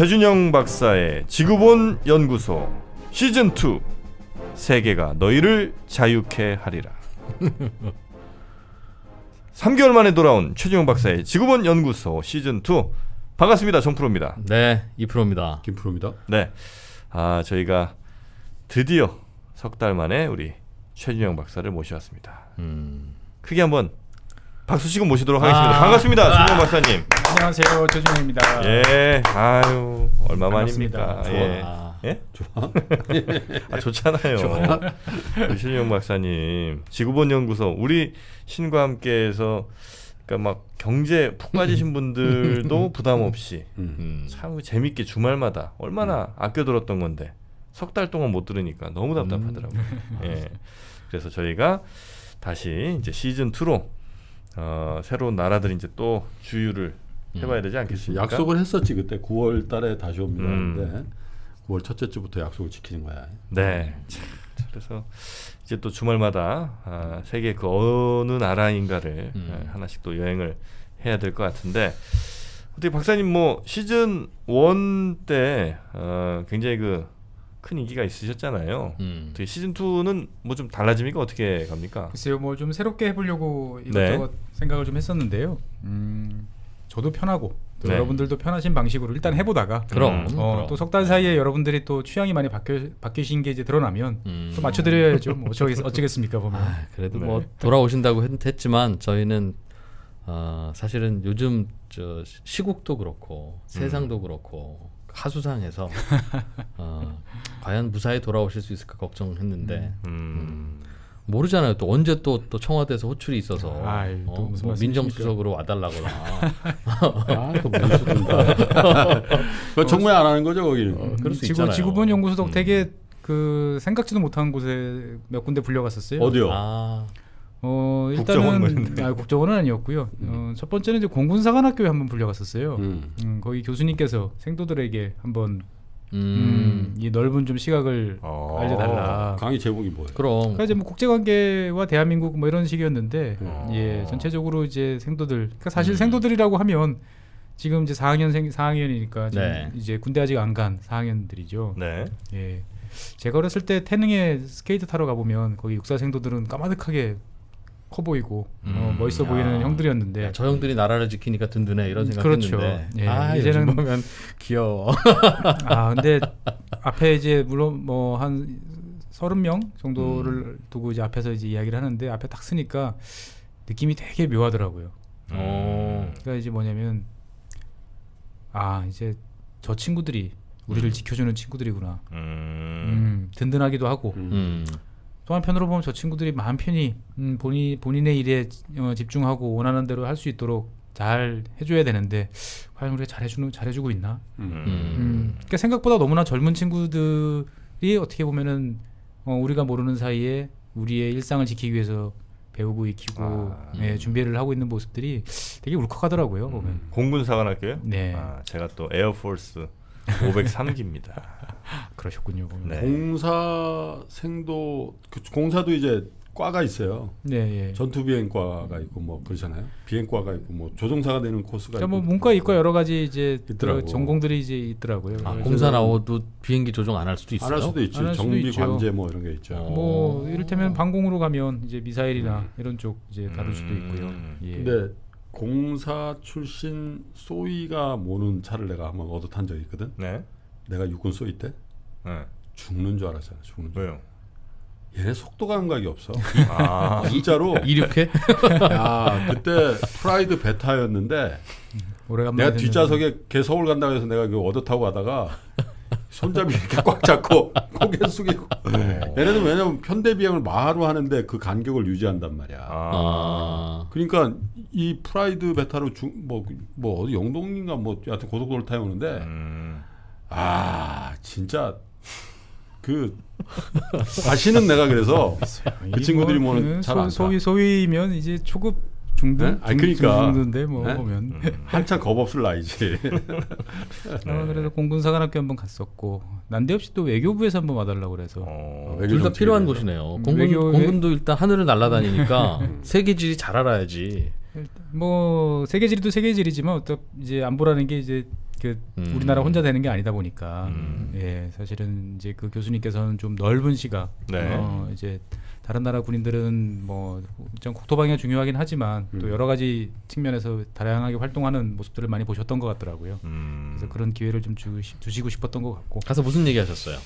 최준영 박사의 지구본 연구소 시즌 2 세계가 너희를 자유케 하리라. 3개월 만에 돌아온 최준영 박사의 지구본 연구소 시즌 2 반갑습니다. 정프로입니다. 네, 이프로입니다. 김프로입니다. 네. 아, 저희가 드디어 석 달 만에 우리 최준영 박사를 모셔왔습니다. 음. 크게 한번 박수 치고 모시도록 하겠습니다. 아. 반갑습니다. 최준영 박사님. 안녕하세요 조준영입니다. 예. 아유, 얼마만입니까? 반갑습니다. 예. 아, 예? 좋아. 아 좋잖아요. 신영 박사님 지구본 연구소 우리 신과 함께해서 그러니까 막 경제 푹 빠지신 분들도 부담 없이 음. 음. 참 재밌게 주말마다 얼마나 아껴 들었던 건데 석 달 동안 못 들으니까 너무 답답하더라고요. 예. 그래서 저희가 다시 이제 시즌 2로 어, 새로운 나라들 이제 또 주유를 해봐야 되지 않겠습니까? 약속을 했었지 그때 9월 달에 다시 옵니다. 음. 근데 9월 첫째 주부터 약속을 지키는 거야. 네. 참, 그래서 이제 또 주말마다 아, 세계 그 어느 나라인가를 음. 아, 하나씩 또 여행을 해야 될 것 같은데 어떻게 박사님 뭐 시즌 1때 어, 굉장히 그 큰 인기가 있으셨잖아요. 음. 어떻게 시즌 2는 뭐 좀 달라집니까? 어떻게 갑니까? 글쎄요 뭐 좀 새롭게 해보려고 네. 이것저것 생각을 좀 했었는데요. 음, 저도 편하고 또 네. 여러분들도 편하신 방식으로 일단 해보다가 그럼. 음. 어, 그럼. 또석 달 사이에 여러분들이 또 취향이 많이 바뀌, 바뀌신 게 이제 드러나면 음. 또 맞춰드려야죠. 뭐 어쩌, 어쩌겠습니까 보면. 아, 그래도 네. 뭐 돌아오신다고 했, 했지만 저희는 어, 사실은 요즘 저 시국도 그렇고 세상도 그렇고 하수상에서 어, 과연 무사히 돌아오실 수 있을까 걱정했는데 음. 모르잖아요. 또 언제 또, 또 청와대에서 호출이 있어서 아이, 또 어, 무슨 뭐? 민정수석으로 와달라거나 아또 무리수 든다. 그 정말 안 하는 거죠 거기는. 어, 그럴 수 지구, 있잖아요. 지구본 연구소도 음. 되게 그 생각지도 못한 곳에 몇 군데 불려갔었어요. 어디요? 아, 어뭐 일단은. 아, 국정원은 아니었고요. 어, 첫 번째는 이제 공군사관학교에 한번 불려갔었어요. 음. 음. 거기 교수님께서 생도들에게 한번 음, 음, 이 넓은 좀 시각을 어. 알려달라. 강의 제목이 뭐예요? 그럼 그러니까 이제 뭐 국제관계와 대한민국 뭐 이런 식이었는데 어. 예 전체적으로 이제 생도들 그러니까 사실 음. 생도들이라고 하면 지금 이제 4학년생 4학년이니까 지금 네. 이제 군대 아직 안 간 4학년들이죠. 네. 예. 제가 어렸을 때 태능에 스케이트 타러 가보면 거기 육사 생도들은 까마득하게 커 보이고 어, 음. 멋있어 보이는 야. 형들이었는데 야, 저 형들이 나라를 지키니까 든든해 이런 음, 생각했는데 그렇죠. 예, 아, 이제는- 보면 귀여워. 아 근데 앞에 이제 물론 뭐한 서른 명 정도를 음. 두고 이제 앞에서 이제 이야기를 하는데 앞에 딱 쓰니까 느낌이 되게 묘하더라고요. 어. 그러니까 이제 뭐냐면 아 이제 저 친구들이 우리를 음. 지켜주는 친구들이구나. 음. 음, 든든하기도 하고 음. 음. 또 한편으로 보면 저 친구들이 마음 편히 음, 본인 본인의 일에 어, 집중하고 원하는 대로 할 수 있도록 잘 해줘야 되는데 과연 우리가 잘 해주는 잘 해주고 있나? 음. 음. 음, 그러니까 생각보다 너무나 젊은 친구들이 어떻게 보면은 어, 우리가 모르는 사이에 우리의 일상을 지키기 위해서 배우고 익히고 아. 예, 음. 준비를 하고 있는 모습들이 되게 울컥하더라고요 보면. 음. 공군 사관학교요? 네, 아, 제가 또 에어포스 503기입니다. 그러셨군요. 네. 공사 생도 그 공사도 이제 과가 있어요. 네, 예. 전투 비행과가 있고 뭐 그러잖아요. 비행과가 있고 뭐 조종사가 되는 코스가 그러니까 뭐 있고. 문과 이과 여러 가지 이제 있더라고. 그 전공들이 이제 있더라고요. 아, 공사 나오도 비행기 조종 안 할 수도 있어요. 안 할 수도 있지. 안 할 수도 정비 있죠. 관제 뭐 이런 게 있죠. 어. 뭐 이를테면 방공으로 가면 이제 미사일이나 이런 쪽 이제 다룰 수도 있고요. 음. 예. 근데 공사 출신 소위가 모는 차를 내가 한번 얻어 탄 적이 있거든. 네. 내가 육군 소위 때 네. 죽는 줄 알았잖아. 죽는 줄. 왜요? 얘네 속도 감각이 없어. 아. 진짜로. 이륙해? 야 그때 프라이드 베타였는데 오래간만에 내가 뒷좌석에 걔 서울 간다고 해서 내가 그 얻어 타고 가다가 손잡이 이렇게 꽉 잡고 고개 숙이고 얘네는 왜냐면 편대 비행을 마하로 하는데 그 간격을 유지한단 말이야. 아. 아. 그러니까 이 프라이드 베타로 뭐뭐 어디 영동인가 뭐 여하튼 고속도로를 타고 오는데 음. 아 진짜 그 다시는 내가 그래서 그 친구들이 뭐, 뭐는 그 잘안 타. 소, 소위 소위면 이제 초급 중등 네? 아니, 그러니까. 중등인데 뭐 네? 보면 음. 한참 겁 없을 나이지. 어, 그래서 공군사관학교 한번 갔었고 난데없이 또 외교부에서 한번 와달라고 그래서 어. 외교 둘다 정책에 필요한. 곳이네요. 음, 공군, 외교- 공군도 일단 하늘을 날아다니니까 세계지리 잘 알아야지. 뭐 세계지리도 세계지리지만 어떤 이제 안보라는 게 이제 그 음. 우리나라 혼자 되는 게 아니다 보니까 음. 예 사실은 이제 그 교수님께서는 좀 넓은 시각 네. 어, 이제 다른 나라 군인들은 뭐 좀 국토 방위가 중요하긴 하지만 또 음. 여러 가지 측면에서 다양하게 활동하는 모습들을 많이 보셨던 것 같더라고요. 음. 그래서 그런 기회를 좀 주, 주시고 싶었던 것 같고 가서 무슨 얘기 하셨어요?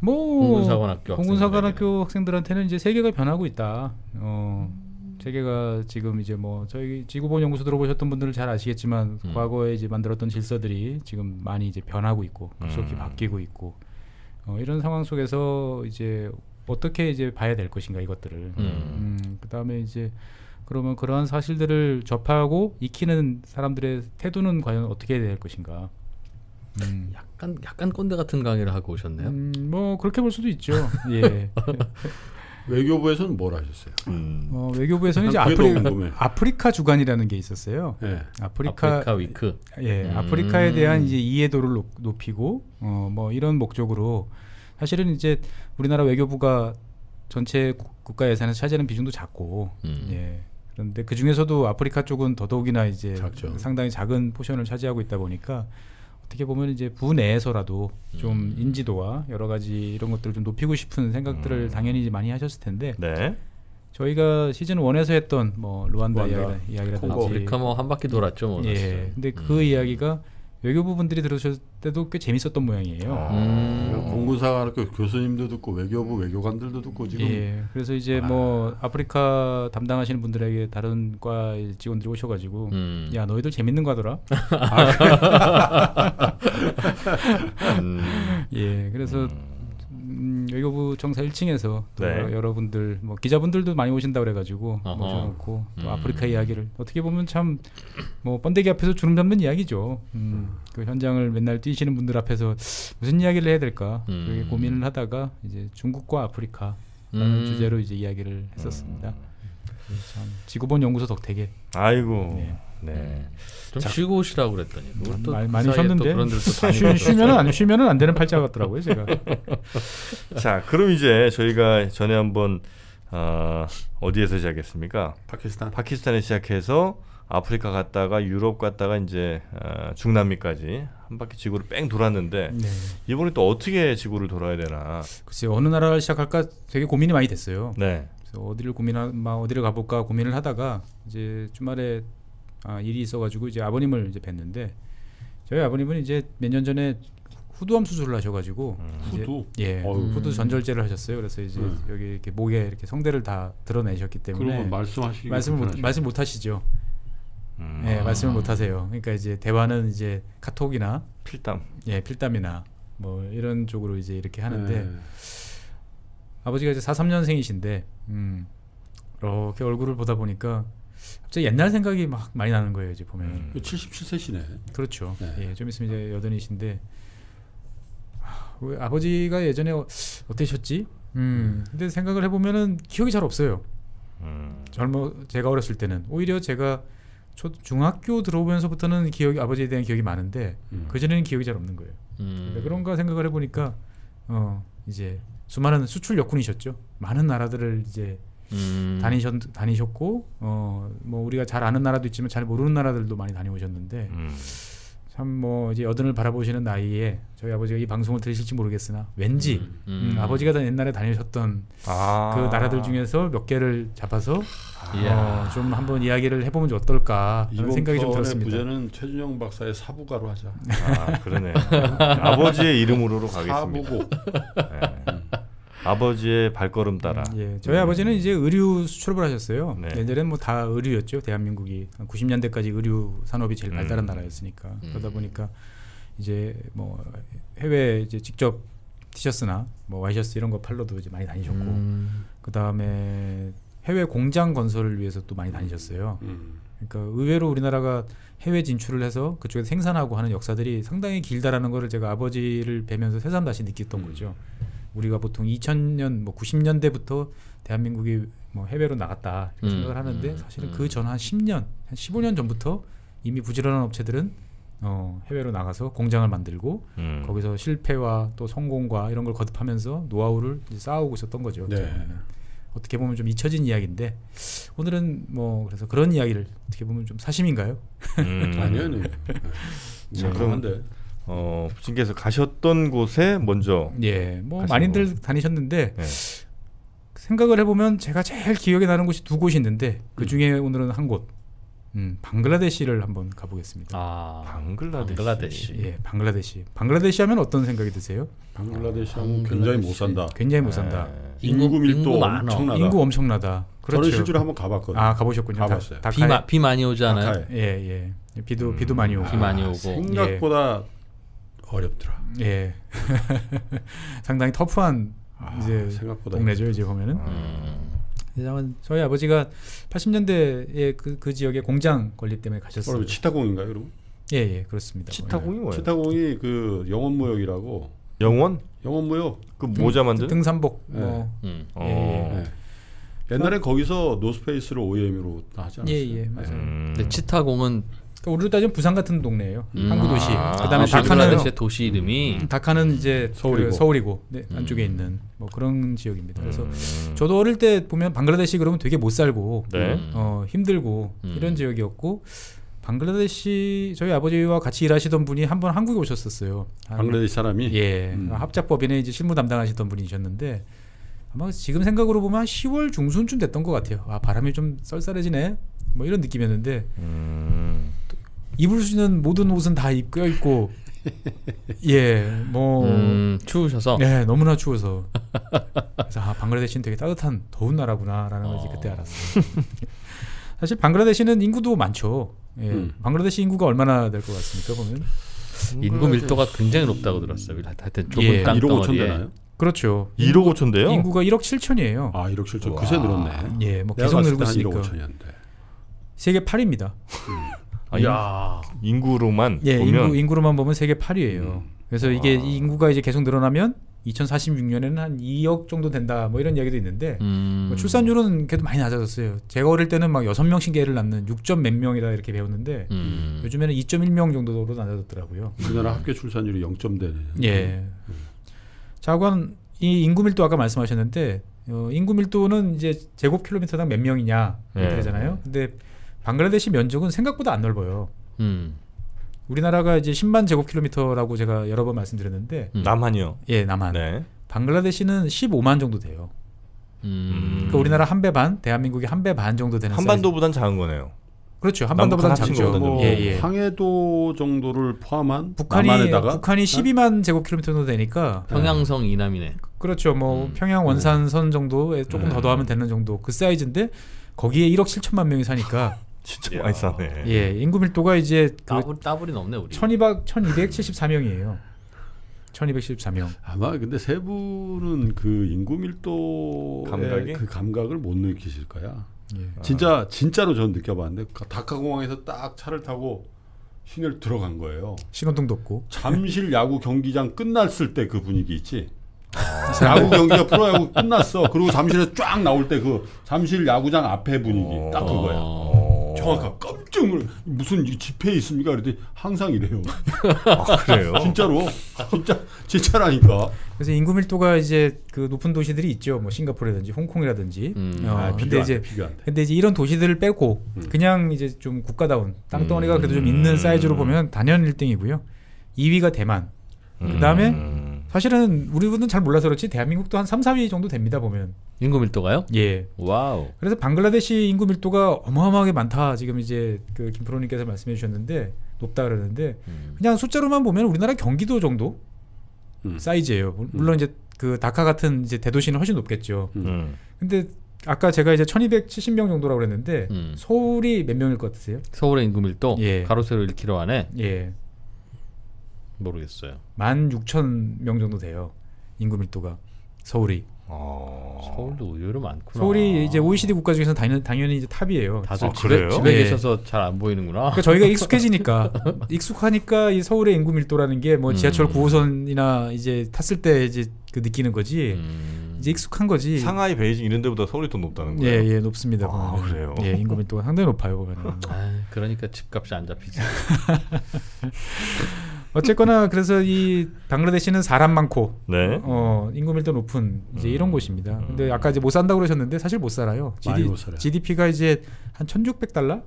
뭐 공군사관학교 공군사관학교 학생들한테는 이제 세계가 변하고 있다. 어, 세계가 지금 이제 뭐 저희 지구본 연구소 들어보셨던 분들은 잘 아시겠지만 음. 과거에 이제 만들었던 질서들이 지금 많이 이제 변하고 있고 급속히 음. 바뀌고 있고 어, 이런 상황 속에서 이제 어떻게 이제 봐야 될 것인가 이것들을. 음. 음, 그다음에 이제 그러면 그러한 사실들을 접하고 익히는 사람들의 태도는 과연 어떻게 될 것인가. 음. 약간 약간 꼰대 같은 강의를 하고 오셨네요. 음, 뭐 그렇게 볼 수도 있죠. 예. 외교부에서는 뭘 하셨어요? 음. 어, 외교부에서는 이제 너무 아프리카, 주간이라는 게 있었어요. 예. 아프리카, 아프리카 위크. 예, 음. 아프리카에 대한 이제 이해도를 높, 높이고 어, 뭐 이런 목적으로 사실은 이제 우리나라 외교부가 전체 국- 국가 예산에서 차지하는 비중도 작고 음. 예. 그런데 그 중에서도 아프리카 쪽은 더더욱이나 이제 작죠. 상당히 작은 포션을 차지하고 있다 보니까 어떻게 보면 이제 부내에서라도 좀 음. 인지도와 여러 가지 이런 것들을 좀 높이고 싶은 생각들을 음. 당연히 이제 많이 하셨을 텐데 네. 저희가 시즌 1에서 했던 뭐 루안다 루안다, 이야기라, 콩고. 아프리카 뭐 한 바퀴 돌았죠, 뭐. 예. 근데 그 음. 이야기가 외교부 분들이 들으셨을 때도 꽤 재밌었던 모양이에요. 아. 음. 공군사관학교 교수님도 듣고 외교부 외교관들도 듣고 지금 예. 그래서 이제 뭐 아프리카 담당하시는 분들에게 다른 과 직원들이 오셔가지고 음. 야 너희들 재밌는 거 하더라. 음. 예. 그래서 음, 외교부 청사 1층에서 또 네. 여러- 여러분들 뭐 기자분들도 많이 오신다 그래가지고 어허. 모셔놓고 또 음. 아프리카 이야기를 어떻게 보면 참 뭐 번데기 앞에서 주름 잡는 이야기죠. 음, 그 현장을 맨날 뛰시는 분들 앞에서 무슨 이야기를 해야 될까 음. 그게 고민을 하다가 이제 중국과 아프리카라는 음. 주제로 이제 이야기를 했었습니다. 참 지구본 연구소 덕택에 아이고. 네. 네. 좀 쉬고 오시라고 그랬더니 또 많이, 그 많이 쉬었는데 그런 다니고 쉬면은 안 쉬면은 안 되는 팔자 같더라고요 제가. 자, 그럼 이제 저희가 전에 한번 어, 어디에서 시작했습니까? 파키스탄 파키스탄에 시작해서 아프리카 갔다가 유럽 갔다가 이제 어, 중남미까지 한 바퀴 지구를 뺑 돌았는데 네. 이번에 또 어떻게 지구를 돌아야 되나? 글쎄 어느 나라를 시작할까 되게 고민이 많이 됐어요. 네. 그래서 어디를 고민하, 막 어디를 가볼까 고민을 하다가 이제 주말에 아, 일이 있어가지고 이제 아버님을 이제 뵀는데 저희 아버님은 이제 몇 년 전에 후두암 수술을 하셔가지고 이제- 후두? 예 어휴. 후두 전절제를 하셨어요. 그래서 이제 음. 여기 이렇게 목에 이렇게 성대를 다 드러내셨기 때문에 그러면 말씀하시기 말씀을 못. 말씀 못 하시죠. 음, 예, 아. 말씀을 못 하세요. 그러니까 이제 대화는 이제 카톡이나 필담. 예 필담이나 뭐 이런 쪽으로 이제 이렇게 하는데 네. 아버지가 이제 43년생이신데 음, 이렇게 얼굴을 보다 보니까 갑자기 옛날 생각이 막 많이 나는 거예요. 이제 보면 음. 77세시네. 그렇죠. 네. 예, 좀 있으면 이제 여든이신데 아, 왜 아버지가 예전에 어, 어떠셨지? 음, 근데 생각을 해보면은 기억이 잘 없어요. 음. 젊어 제가 어렸을 때는 오히려 제가 초 중학교 들어오면서부터는 기억이 아버지에 대한 기억이 많은데 음. 그 전에는 기억이 잘 없는 거예요. 음. 왜 그런가 생각을 해보니까 어 이제 수많은 수출 여군이셨죠. 많은 나라들을 이제 음. 다니셨 다니셨고 어 뭐 우리가 잘 아는 나라도 있지만 잘 모르는 나라들도 많이 다녀오셨는데 음. 참뭐 이제 여든을 바라보시는 나이에 저희 아버지가 이 방송을 들으실지 모르겠으나 왠지 음. 음, 음. 아버지가 다 옛날에 다니셨던 아. 그 나라들 중에서 몇 개를 잡아서 이야. 어, 좀 한번 이야기를 해보면 어떨까 하는 이번 생각이 좀 들었습니다. 부제는 최준영 박사의 사부가로 하자. 아, 그러네. 아버지의 이름으로로 가겠습니다. 사부고. 네. 아버지의 발걸음 따라. 예, 저희 아버지는 이제 의류 수출업을 하셨어요. 네. 예전에는 뭐다 의류였죠. 대한민국이 90년대까지 의류 산업이 제일 발달한 음. 나라였으니까 음. 그러다 보니까 이제 뭐 해외 이제 직접 티셔츠나 뭐 와이셔츠 이런 거 팔러도 이제 많이 다니셨고 음. 그 다음에 해외 공장 건설을 위해서 또 많이 다니셨어요. 음. 그러니까 의외로 우리나라가 해외 진출을 해서 그쪽에 서 생산하고 하는 역사들이 상당히 길다라는 거를 제가 아버지를 뵈면서 새삼 다시 느꼈던 거죠. 우리가 보통 2000년 뭐 90년대부터 대한민국이 뭐 해외로 나갔다 이렇게 음, 생각을 하는데 음, 사실은 음. 그전 한 10년, 한 15년 전부터 이미 부지런한 업체들은 어, 해외로 나가서 공장을 만들고 음. 거기서 실패와 또 성공과 이런 걸 거듭하면서 노하우를 이제 쌓아오고 있었던 거죠. 네. 어떻게 보면 좀 잊혀진 이야기인데 오늘은 뭐 그래서 그런 이야기를 어떻게 보면 좀 사심인가요? 음. 아니요, 아니요. 자, 그런데 어, 부친께서 가셨던 곳에 먼저 예, 뭐 많이들 다니셨는데 네. 생각을 해보면 제가 제일 기억에 나는 곳이 두 곳이 있는데 그 음. 중에 오늘은 한 곳, 음, 방글라데시를 한번 가보겠습니다. 아 방글라데시. 방글라데시. 예, 방글라데시. 방글라데시 하면 어떤 생각이 드세요? 방글라데시하고 굉장히 못 산다. 굉장히 못 산다. 인구 인구- 밀도 인구 많아. 엄청나다. 인구 엄청나다. 그렇죠. 저는 실제로 한번 가봤거든요. 아 가보셨군요. 가봤어요. 다, 비, 마, 비 많이? 다카에. 예, 예. 비도 음. 비도 많이 오고. 비 많이 오고. 생각보다 어렵더라. 예. 상당히 터프한 아, 이제 생각보다 동네죠 이제 보면은. 음. 왜냐면 저희 아버지가 80년대에 그, 그 지역에 공장 건립 때문에 가셨어요. 치타공인가요, 여러분? 예, 예, 그렇습니다. 치타공이 뭐예요? 치타공이 그 영원무역이라고 영원? 영원무역. 그 모자 만드는? 등산복 네. 뭐 음. 어. 네. 옛날에 거기서 노스페이스를 OEM으로 하지 않았어요? 예, 예, 맞아요. 음. 근데 치타공은 그러니까 우리로 따지면 부산 같은 동네예요. 음. 항구 도시. 아, 그다음에 아, 다카는 도시 이름이 다카는 이제 서울이고. 그 서울이고 네, 음. 안쪽에 있는 뭐 그런 지역입니다. 그래서 음. 저도 어릴 때 보면 방글라데시 그러면 되게 못 살고 네. 음. 어, 힘들고 음. 이런 지역이었고 방글라데시 저희 아버지와 같이 일하시던 분이 한 번 한국에 오셨었어요. 한- 방글라데시 사람이 예 음. 합작법인에 이제 실무 담당하시던 분이셨는데 아마 지금 생각으로 보면 한 10월 중순쯤 됐던 것 같아요. 아 바람이 좀 쌀쌀해지네. 뭐 이런 느낌이었는데 음. 입을 수 있는 모든 옷은 다 입고 있고 예 뭐 음, 추우셔서 네, 너무나 추워서. 그래서 아, 방글라데시는 되게 따뜻한 더운 나라구나라는 걸 어. 그때 알았어요. 사실 방글라데시는 인구도 많죠. 예. 음. 방글라데시 인구가 얼마나 될 것 같습니까 보면? 인구 밀도가 굉장히 높다고 들었어요. 하여튼 좁은 예. 1강 1억 5천 덩어리에 되나요? 그렇죠. 1억 5천대요? 인구가 1억 7천이에요. 아 1억 7천 그새 늘었네. 예, 뭐 계속 늘고 때한 1억 있으니까 5천이었는데. 세계 8위입니다. 아, 인- 야. 인구로만 예, 보면 인구 인구로만 보면 세계 8위예요. 음. 그래서 이게 이 인구가 이제 계속 늘어나면 2046년에는 한 2억 정도 된다. 뭐 이런 이야기도 있는데 음. 뭐 출산율은 그래도 많이 낮아졌어요. 제가 어릴 때는 막 여섯 명씩 애를 낳는 6점 몇 명이다 이렇게 배웠는데 음. 요즘에는 2.1명 정도로 낮아졌더라고요. 우리나라 학교 출산율이 0점대네. 예. 자관 이 인구 밀도 아까 말씀하셨는데 어, 인구 밀도는 이제 제곱 킬로미터당 몇 명이냐 이렇게 예. 되잖아요. 근데 방글라데시 면적은 생각보다 안 넓어요. 음. 우리나라가 이제 10만 제곱 킬로미터라고 제가 여러 번 말씀드렸는데 음. 남한이요. 예 남한 네. 방글라데시는 15만 정도 돼요. 음. 그러니까 우리나라 한 배 반, 대한민국의 한배 반 정도 되는 한반도보단 작은 거네요. 그렇죠. 한반도보다 작죠. 거거든요. 뭐 예, 예. 항해도 정도를 포함한 북한이 남한에다가 북한이 12만 제곱킬로미터 정도 되니까 평양성 이남이네. 그렇죠. 뭐 음. 평양 원산선 정도에 조금 네. 더 더하면 되는 정도 그 사이즈인데 거기에 1억 7천만 명이 사니까 진짜 많이 싸네. 예 인구 밀도가 이제 그 따블 따블이 넘네 우리. 1200 1274명이에요. 1274명. 아마 근데 세 분은 그 인구 밀도의 감각이? 그 감각을 못 느끼실 거야. 예. 진짜 진짜로 저는 느껴봤는데 다카 공항에서 딱 차를 타고 시내를 들어간 거예요. 신호등도 없고. 잠실 야구 경기장 끝났을 때 그 분위기 있지. 아. 야구 경기가 프로야구 끝났어. 그리고 잠실에서 쫙 나올 때 그 잠실 야구장 앞에 분위기 딱 그거야. 어. 정확한 깜짝 놀라 무슨 이 집회 있습니까? 그랬더니 항상 이래요. 아, 그래요? 진짜로 진짜 진짜라니까. 그래서 인구 밀도가 이제 그 높은 도시들이 있죠. 뭐 싱가포르라든지 홍콩이라든지. 음. 어, 아, 근데 이제 비교 돼. 근데 이제 이런 도시들을 빼고 음. 그냥 이제 좀 국가다운 땅덩어리가 그래도 좀 음. 있는 사이즈로 보면 단연 1등이고요. 2위가 대만. 그다음에 음. 사실은 우리분은 잘 몰라서 그렇지 대한민국도 한 3, 4위 정도 됩니다 보면. 인구 밀도가요? 예. wow. 그래서 방글라데시 인구 밀도가 어마어마하게 많다. 지금 이제 그 김프로님께서 말씀해 주셨는데 높다 그러는데 음. 그냥 숫자로만 보면 우리나라 경기도 정도 음. 사이즈예요. 물- 물론 이제 그 다카 같은 이제 대도시는 훨씬 높겠죠. 음. 근데 아까 제가 이제 1270명 정도라고 그랬는데 음. 서울이 몇 명일 것 같으세요? 서울의 인구 밀도 예. 가로 세로 1km 안에 예. 모르겠어요. 16,000명 정도 돼요. 인구 밀도가 서울이. 어. 서울도 의외로 많구나. 서울이 이제 OECD 국가 중에서 당연, 당연히 이제 top이에요. 다들 아, 집에, 그래요? 집에 예. 계셔서 잘 안 보이는구나. 그러니까 저희가 익숙해지니까 익숙하니까 이 서울의 인구 밀도라는 게 뭐 지하철 음. 9호선이나 이제 탔을 때 이제 그 느끼는 거지 음. 이제 익숙한 거지. 상하이, 베이징 이런 데보다 서울이 더 높다는 거예요. 예, 예, 높습니다. 아, 보면은. 그래요? 예, 인구 밀도가 상당히 높아요, 보면은. 아, 그러니까 집값이 안 잡히지. 어쨌거나 그래서 이 방글라데시는 사람 많고 네. 어, 인구 밀도 높은 이제 이런 곳입니다. 근데 음. 아까 이제 못 산다고 그러셨는데 사실 못 살아요. 많이 못 살아요. GDP가 이제 한 1,600달러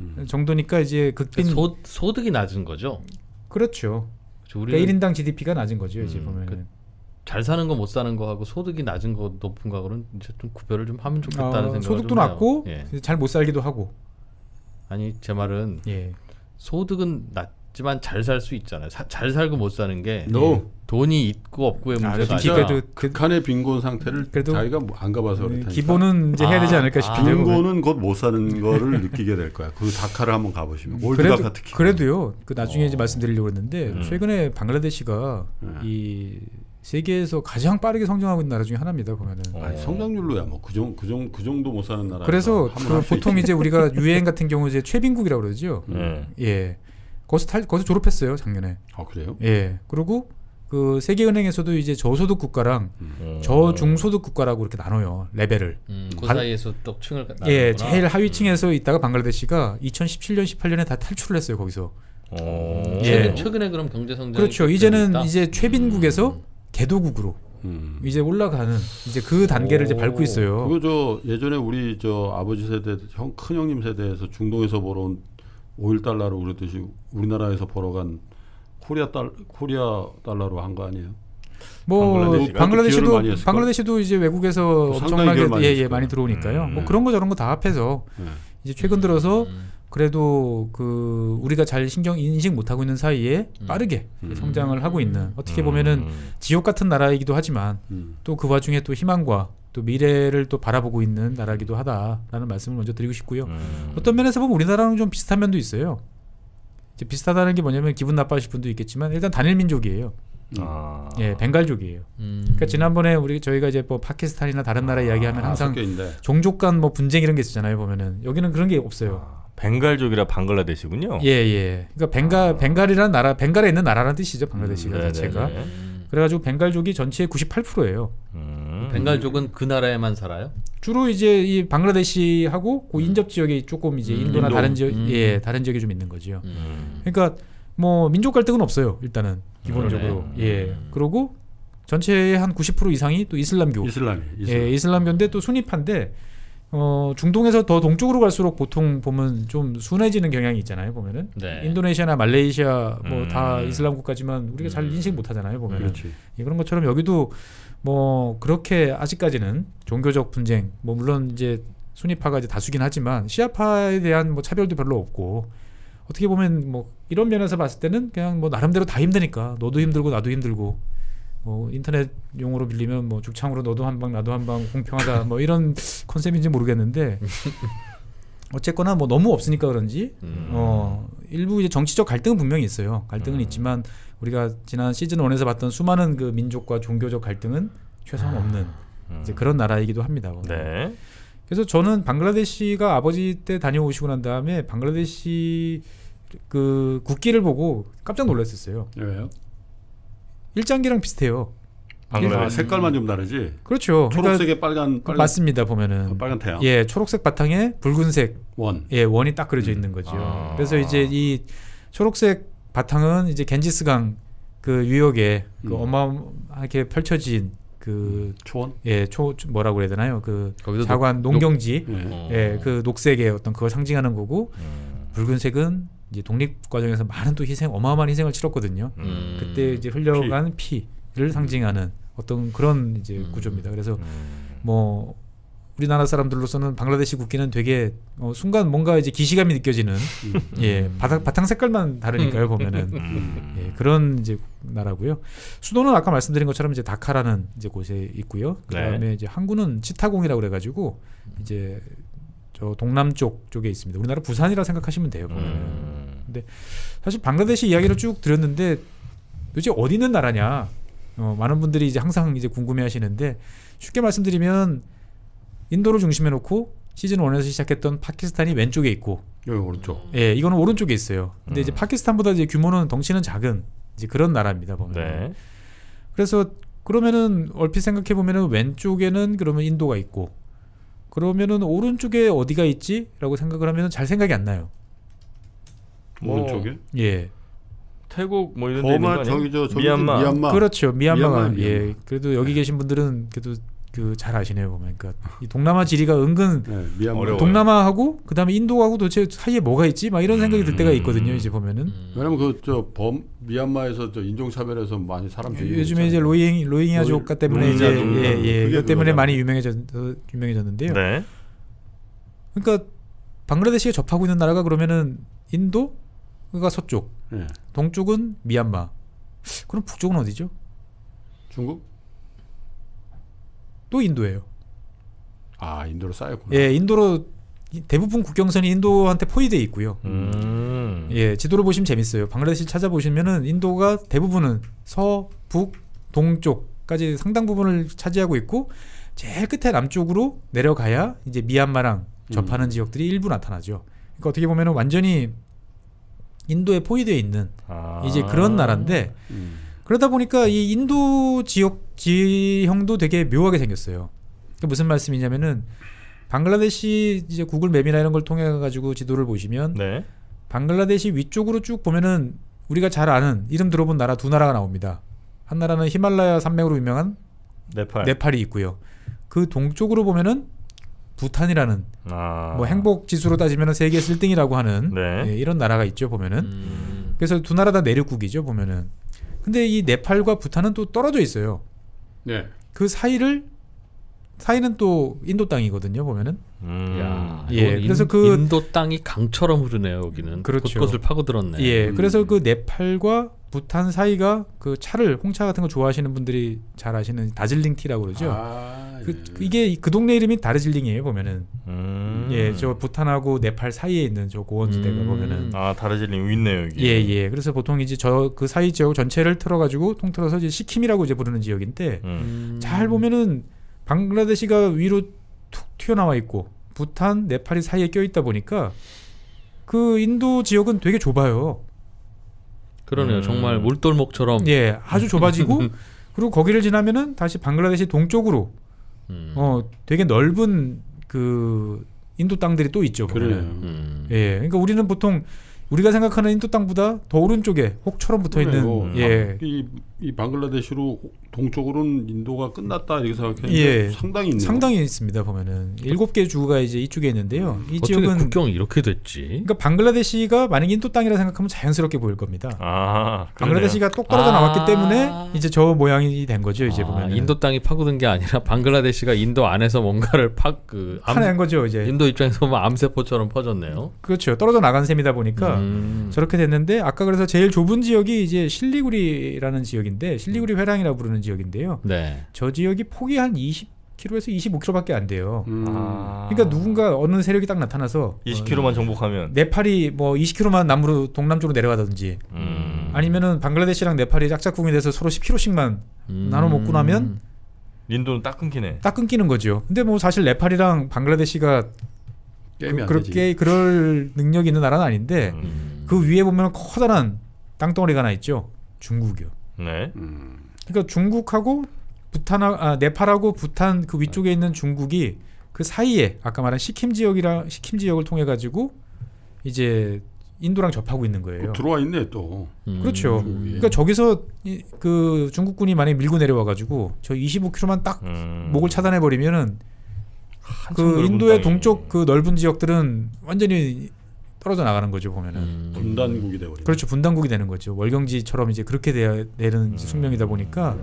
음. 정도니까 이제 극빈 소, 소득이 낮은 거죠. 그렇죠. 그래서 우리는 그러니까 1인당 GDP가 낮은 거죠. 이제 음, 보면은. 잘 사는 거 못 사는 거하고 소득이 낮은 거 높은 거하고는 이제 좀 구별을 좀 하면 좋겠다는 어, 생각이 소득도. 낮고 예. 잘못 살기도 하고. 아니 제 말은 예. 소득은 낮 지만 잘 살 수 있잖아요. 사- 잘 살고 못 사는 게 No. 돈이 있고 없고의 아, 문제가 아니라 그래도 그- 극한의 빈곤 상태를 그래도- 자기가 뭐안 가봐서 네, 그렇다니까. 기본은 이제 해야 되지 아, 않을까 아. 싶은데요. 빈곤은 곧 못 사는 거를 느끼게 될 거야. 그 다카를 한번 가보시면 그래도 월드카파 특히. 그래도요. 그 나중에 어. 이제 말씀드리려고 했는데 음. 최근에 방글라데시가 네. 이 세계에서 가장 빠르게 성장하고 있는 나라 중에 하나입니다. 보면은. 어. 아니, 성장률로야 뭐그 정도 그 정도 그 정도 못 사는 나라. 그래서 그 보통 이제 우리가 유엔 같은 경우 이제 최빈국이라고 그러죠. 네. 예. 거기서 탈 거기서 졸업했어요 작년에. 아 그래요? 예. 그리고 그 세계은행에서도 이제 저소득 국가랑 음. 저중소득 국가라고 이렇게 나눠요 레벨을. 음, 그 반- 사이에서 또 층을 나누는구나. 예, 제일 하위층에서 있다가 방글라데시가 2017년 18년에 다 탈출을 했어요 거기서. 어. 예. 최근, 최근에 그럼 경제 성장 그렇죠. 이제는 이제 최빈국에서 개도국으로 음. 이제 올라가는 이제 그 단계를 이제 오, 밟고 있어요. 그거 저 예전에 우리 저 아버지 세대 형 큰 형님 세대에서 중동에서 벌어온 오일 달러로 그랬듯이 우리나라에서 벌어간 코리아 달 코리아 달러로 한 거 아니에요? 뭐 방글라데시도 방글라데시도 이제 외국에서 상당히 엄청나게 많이 예, 예, 많이. 들어오니까요. 음. 뭐 그런 거 저런 거 다 합해서 네. 이제 최근 들어서 음. 그래도 그 우리가 잘 신경 인식 못 하고 있는 사이에 음. 빠르게 음. 성장을 하고 있는 어떻게 음. 보면은 지옥 같은 나라이기도 하지만 음. 또그 와중에 또 희망과 또 미래를 또 바라보고 있는 나라기도 하다라는 말씀을 먼저 드리고 싶고요. 음. 어떤 면에서 보면 우리나라랑 좀 비슷한 면도 있어요. 이제 비슷하다는 게 뭐냐면 기분 나빠하실 분도 있겠지만 일단 단일 민족이에요. 아. 예, 벵갈족이에요. 음. 그러니까 지난번에 우리 저희가 이제 뭐 파키스탄이나 다른 나라 이야기하면 아, 항상 섞여 있는데. 종족 간 뭐 분쟁 이런 게 있잖아요. 보면은 여기는 그런 게 없어요. 아, 벵갈족이라 방글라데시군요. 예, 예. 그러니까 벵가 아. 벵갈이라는 나라, 벵갈에 있는 나라라는 뜻이죠. 방글라데시가 음, 네네네. 자체가. 음. 그래가지고 벵갈족이 전체의 98%예요. 음. 벵갈족은 그 나라에만 살아요? 주로 이제 이 방글라데시하고 그 인접 지역이 조금 이제 음, 인도나 인도. 다른 지역, 음. 예, 다른 지역이 좀 있는 거죠. 음. 그러니까 뭐 민족 갈등은 없어요. 일단은 기본적으로. 그러네. 예. 음. 그리고 전체의 한 90% 이상이 또 이슬람교. 이슬람이. 이슬람. 예, 이슬람교인데 또 순위파인데 어, 중동에서 더 동쪽으로 갈수록 보통 보면 좀 순해지는 경향이 있잖아요. 보면은 네. 인도네시아나 말레이시아 뭐다 음. 이슬람 국가지만 우리가 잘 음. 인식 못 하잖아요. 보면은 그렇지. 예, 그런 것처럼 여기도 뭐 그렇게 아직까지는 종교적 분쟁 뭐 물론 이제 순위파가 이제 다수긴 하지만 시아파에 대한 뭐 차별도 별로 없고 어떻게 보면 뭐 이런 면에서 봤을 때는 그냥 뭐 나름대로 다 힘드니까 너도 힘들고 나도 힘들고 뭐 인터넷 용어로 빌리면 뭐 죽창으로 너도 한 방 나도 한 방 공평하다 뭐 이런 컨셉인지 모르겠는데 어쨌거나 뭐 너무 없으니까 그런지 음. 어 일부 이제 정치적 갈등은 분명히 있어요. 갈등은 음. 있지만 우리가 지난 시즌 1에서 봤던 수많은 그 민족과 종교적 갈등은 최소한 없는 음. 이제 그런 나라이기도 합니다. 네. 그래서 저는 방글라데시가 아버지 때 다녀오시고 난 다음에 방글라데시 그 국기를 보고 깜짝 놀랐었어요. 왜요? 일장기랑 비슷해요. 아, 방글라데시. 색깔만 좀 다르지. 그렇죠. 그러니까 초록색에 빨간 빨간 맞습니다. 보면은 어, 빨간 태양. 예 초록색 바탕에 붉은색 원. 예 원이 딱 그려져 음. 있는 거죠. 아. 그래서 이제 이 초록색 바탕은 이제 겐지스강 그 유역에 그 음. 어마어마하게 펼쳐진 그 초원. 예, 초 뭐라고 그래야 되나요? 그 자관 농경지 예. 어. 예, 그 녹색의 어떤 그걸 상징하는 거고 음. 붉은색은 이제 독립 과정에서 많은 또 희생 어마어마한 희생을 치렀거든요. 음. 그때 이제 흘려간 피 를 상징하는 어떤 그런 이제 음. 구조입니다. 그래서 음. 뭐 우리나라 사람들로서는 방글라데시 국기는 되게 어, 순간 뭔가 이제 기시감이 느껴지는 음. 예 바닥 바탕 색깔만 다르니까요 보면은 음. 예, 그런 이제 나라고요. 수도는 아까 말씀드린 것처럼 이제 다카라는 이제 곳에 있고요. 그다음에 네. 이제 항구는 치타공이라고 그래가지고 이제 저 동남쪽 쪽에 있습니다. 우리나라 부산이라 생각하시면 돼요. 보면은. 음. 사실 방글라데시 이야기를 쭉 드렸는데 도대체 어디 있는 나라냐? 어, 많은 분들이 이제 항상 이제 궁금해하시는데 쉽게 말씀드리면 인도를 중심에 놓고 시즌 1에서 시작했던 파키스탄이 왼쪽에 있고 여기 오른쪽. 예, 이거는 오른쪽에 있어요. 근데 이제 음. 파키스탄보다 이제 규모는 덩치는 작은 이제 그런 나라입니다. 보면. 네. 그래서 그러면은 얼핏 생각해 보면은 왼쪽에는 그러면 인도가 있고 그러면은 오른쪽에 어디가 있지라고 생각을 하면은 잘 생각이 안 나요. 뭐, 오른쪽에. 예. 태국 뭐 이런 데 있는 거? 저기 저 저기 미얀마. 미얀마. 그렇죠. 미얀마가 미얀마, 예. 미얀마. 그래도 여기 계신 분들은 그래도 그 잘 아시네요 보면. 그러니까 이 동남아 지리가 은근 네. 동남아하고 그다음에 인도하고 도대체 사이에 뭐가 있지? 막 이런 생각이 들 때가 음. 있거든요. 이제 보면은 음. 왜냐면 그 저 범 미얀마에서 저 인종차별에서 많이 사람 죽이고 요즘에 이제. 로잉 로잉야족가 때문에 로잉야 이제 족가. 예, 예. 때문에. 많이 유명해졌 유명해졌는데요. 네. 그러니까 방글라데시에 접하고 있는 나라가 그러면은 인도 가 서쪽, 예. 동쪽은 미얀마. 그럼 북쪽은 어디죠? 중국? 또 인도예요. 아 인도로 쌓였구나. 예, 인도로 이- 대부분 국경선이 인도한테 포위돼 있고요. 음. 예, 지도를 보시면 재밌어요. 방글라데시 찾아보시면은 인도가 대부분은 서, 북, 동쪽까지 상당 부분을 차지하고 있고 제일 끝에 남쪽으로 내려가야 이제 미얀마랑 접하는 음. 지역들이 일부 나타나죠. 그러니까 어떻게 보면은 완전히 인도에 포위되어 있는 아. 이제 그런 나라인데 음. 그러다 보니까 이 인도 지역 지형도 되게 묘하게 생겼어요. 그 무슨 말씀이냐면은 방글라데시 이제 구글 맵이나 이런 걸 통해 가지고 지도를 보시면 네. 방글라데시 위쪽으로 쭉 보면은 우리가 잘 아는 이름 들어본 나라 두 나라가 나옵니다. 한 나라는 히말라야 산맥으로 유명한 네팔. 네팔이 있고요. 그 동쪽으로 보면은 부탄이라는 아. 뭐 행복 지수로 따지면 세계에서 1등이라고 하는 네. 예, 이런 나라가 있죠 보면은 음. 그래서 두 나라 다 내륙국이죠 보면은 근데 이 네팔과 부탄은 또 떨어져 있어요 네. 그 사이를 사이는 또 인도 땅이거든요 보면은 음. 야, 예, 그래서 인, 그- 인도 땅이 강처럼 흐르네요 여기는. 그렇죠. 곳곳을 파고들었네. 예 음. 그래서 그 네팔과 부탄 사이가 그 차를 홍차 같은 거 좋아하시는 분들이 잘 아시는 다즐링 티라고 그러죠 아, 그, 예. 그 이게 그 동네 이름이 다르질링이에요 보면은 음. 예 저 부탄하고 네팔 사이에 있는 저 고원지대가 음. 보면은 아 다르질링 있네요 여기. 예, 예. 그래서 보통 이제 저 그 사이 지역 전체를 틀어가지고 통틀어서 이제 시킴이라고 이제 부르는 지역인데 음. 음. 잘 보면은 방글라데시가 위로 툭 튀어나와 있고 부탄, 네팔이 사이에 껴 있다 보니까 그 인도 지역은 되게 좁아요. 그러네요. 음. 정말 물돌목처럼. 예, 아주 좁아지고 그리고 거기를 지나면은 다시 방글라데시 동쪽으로 음. 어 되게 넓은 그 인도 땅들이 또 있죠. 그래요. 음. 예, 그러니까 우리는 보통 우리가 생각하는 인도 땅보다 더 오른쪽에 혹처럼 붙어 있는. 예, 이, 이 방글라데시로 동쪽으로는 인도가 끝났다 이렇게 생각했는데 예. 상당히 있네요. 상당히 있습니다 보면은 일곱 개 주가 이제 이쪽에 있는데요. 이 어떻게 지역은 국경이 이렇게 됐지? 그러니까 방글라데시가 만약 인도 땅이라 생각하면 자연스럽게 보일 겁니다. 아. 그러네요. 방글라데시가 똑 떨어져 아. 나왔기 때문에 이제 저 모양이 된 거죠 이제 아, 보면 인도 땅이 파고든 게 아니라 방글라데시가 인도 안에서 뭔가를 파그 하나인 거죠 이제 인도 입장에서 보면 암세포처럼 퍼졌네요. 그렇죠 떨어져 나간 셈이다 보니까 음. 저렇게 됐는데 아까 그래서 제일 좁은 지역이 이제 실리구리라는 지역인 데 실리구리 회랑이라고 부르는 지역인데요. 네. 저 지역이 폭이 한 20km에서 25km밖에 안 돼요. 음. 아. 그러니까 누군가 어느 세력이 딱 나타나서 20km만 정복하면. 네팔이 뭐 20km만 남으로 동남쪽으로 내려가든지 음. 아니면은 방글라데시랑 네팔이 짝짝꿍이 돼서 서로 10km씩만 음. 나눠 먹고 나면 인도는 딱 끊기네. 딱 끊기는 거죠. 근데 뭐 사실 네팔이랑 방글라데시가 게임이 그, 안 그렇게 되지. 그럴 능력이 있는 나라는 아닌데 음. 그 위에 보면 커다란 땅덩어리가 하나 있죠. 중국이요. 네. 음. 그러니까 중국하고 부탄 아 네팔하고 부탄 그 위쪽에 있는 중국이 그 사이에 아까 말한 시킴 지역이라 시킴 지역을 통해 가지고 이제 인도랑 접하고 있는 거예요. 또 들어와 있네 또. 음. 그렇죠. 중국이. 그러니까 저기서 이, 그 중국군이 만약 밀고 내려와 가지고 저 25km만 딱 음. 목을 차단해 버리면은 그 인도의 땅이. 동쪽 그 넓은 지역들은 완전히 떨어져 나가는 거죠 보면은. 음. 분단국이 돼버려. 그렇죠 분단국이 되는 거죠 월경지처럼 이제 그렇게 돼야 되는 이제 숙명이다 보니까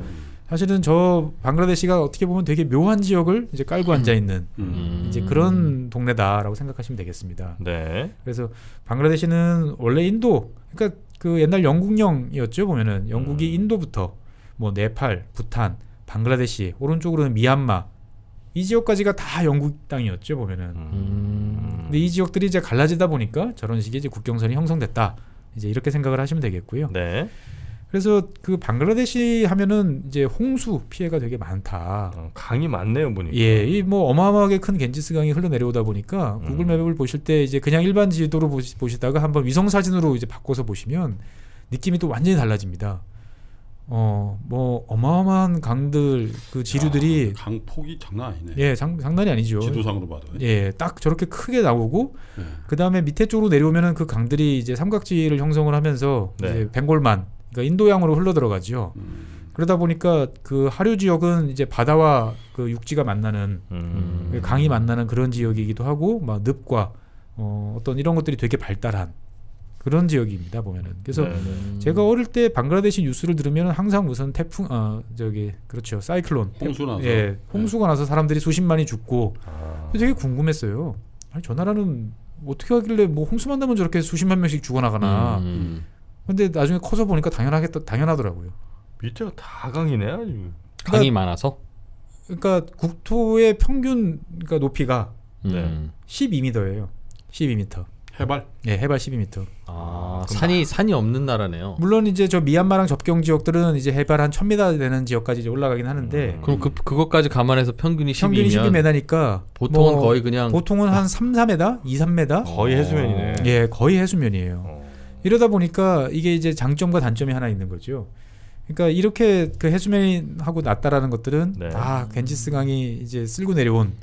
사실은 저 방글라데시가 어떻게 보면 되게 묘한 지역을 이제 깔고 앉아 있는 음. 이제 그런 동네다라고 생각하시면 되겠습니다. 네. 그래서 방글라데시는 원래 인도 그러니까 그 옛날 영국령이었죠 보면은 영국이 음. 인도부터 뭐 네팔, 부탄, 방글라데시 오른쪽으로는 미얀마 이 지역까지가 다 영국 땅이었죠 보면은. 음. 근데 이 지역들이 이제 갈라지다 보니까 저런 식의 이제 국경선이 형성됐다. 이제 이렇게 생각을 하시면 되겠고요. 네. 그래서 그 방글라데시 하면은 이제 홍수 피해가 되게 많다. 어, 강이 많네요 보니까. 예, 이 뭐 어마어마하게 큰 겐지스 강이 흘러내려오다 보니까 음. 구글 맵을 보실 때 이제 그냥 일반 지도로 보시, 보시다가 한번 위성 사진으로 이제 바꿔서 보시면 느낌이 또 완전히 달라집니다. 어 뭐 어마어마한 강들 그 지류들이 아, 강 폭이 장난 아니네. 예 장, 장난이 아니죠. 지도상으로 봐도. 예, 딱 저렇게 크게 나오고 예. 그 다음에 밑에 쪽으로 내려오면은 그 강들이 이제 삼각지를 형성을 하면서 네. 이제 벵골만 그러니까 인도양으로 흘러 들어가죠. 음. 그러다 보니까 그 하류 지역은 이제 바다와 그 육지가 만나는 음. 그 강이 만나는 그런 지역이기도 하고 막 늪과 어, 어떤 이런 것들이 되게 발달한 그런 지역입니다 보면은 그래서 네, 네. 제가 어릴 때 방글라데시 뉴스를 들으면 항상 무슨 태풍 아 저기 그렇죠 사이클론 홍수 나서. 예 홍수가 나서 사람들이 수십만이 죽고 아. 되게 궁금했어요. 아니 저 나라는 어떻게 하길래 뭐 홍수만 나면 저렇게 수십만 명씩 죽어나가나. 음. 근데 나중에 커서 보니까 당연하겠다 당연하더라고요. 밑에가 다 강이네 아주. 강이 많아서. 그러니까 국토의 평균 그러니까 높이가 음. 12m예요. 12m. 해발. 예, 해발 12m. 아, 산이 산이 없는 나라네요. 물론 이제 저 미얀마랑 접경 지역들은 이제 해발 한 1000m 되는 지역까지 이제 올라가긴 하는데 음. 그럼 그 그것까지 감안해서 평균이 12면 평균이 12m니까 보통은 거의 그냥 보통은 한 3, 4m, 2, 3m. 거의 해수면이네. 예, 거의 해수면이에요. 어. 이러다 보니까 이게 이제 장점과 단점이 하나 있는 거죠. 그러니까 이렇게 그 해수면하고 낮다라는 것들은 네. 다 겐지스강이 이제 쓸고 내려온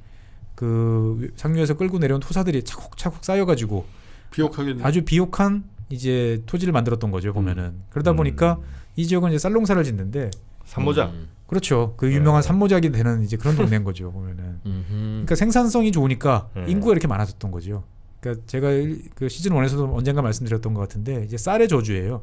그 상류에서 끌고 내려온 토사들이 차곡차곡 쌓여가지고 비옥하게 아주 비옥한 이제 토지를 만들었던 거죠 보면은 그러다 음. 보니까 이 지역은 이제 쌀농사를 짓는데 산모작. 음. 그렇죠 그 유명한 네. 산모작이 되는 이제 그런 동네인 거죠 보면은. 그러니까 생산성이 좋으니까 네. 인구가 이렇게 많아졌던 거죠. 그러니까 제가 일- 그 시즌 1에서도 언젠가 말씀드렸던 것 같은데 이제 쌀의 저주예요.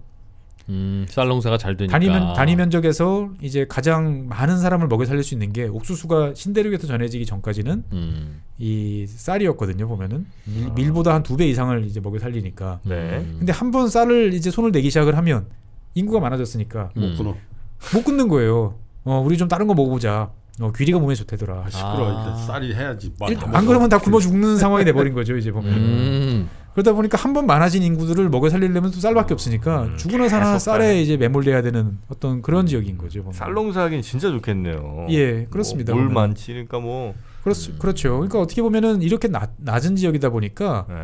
음, 쌀 농사가 잘 되니까. 단위, 단위 면적에서 이제 가장 많은 사람을 먹여 살릴 수 있는 게 옥수수가 신대륙에서 전해지기 전까지는 음. 이 쌀이었거든요. 보면은 밀, 아. 밀보다 한 두 배 이상을 이제 먹여 살리니까. 네. 음. 근데 한 번 쌀을 이제 손을 내기 시작을 하면 인구가 많아졌으니까 음. 못 끊어. 못 끊는 거예요. 어, 우리 좀 다른 거 먹어보자. 어, 귀리가 몸에 좋대더라. 아, 시끄러. 아. 일단 쌀이 해야지. 맛 일- 안안 그러면 다 굶어 죽. 죽는 상황이 돼버린 거죠. 이제 보면. 음. 그러다 보니까 한 번 많아진 인구들을 먹여 살리려면 또 쌀밖에 없으니까 음, 죽으나 사나 쌀에 쌀. 이제 매몰돼야 되는 어떤 그런 지역인 거죠. 보면. 쌀 농사하긴 진짜 좋겠네요. 예, 그렇습니다. 뭐물 보면. 많지 그러니까 뭐. 그렇, 그렇죠. 그러니까 어떻게 보면은 이렇게 낮, 낮은 지역이다 보니까 네.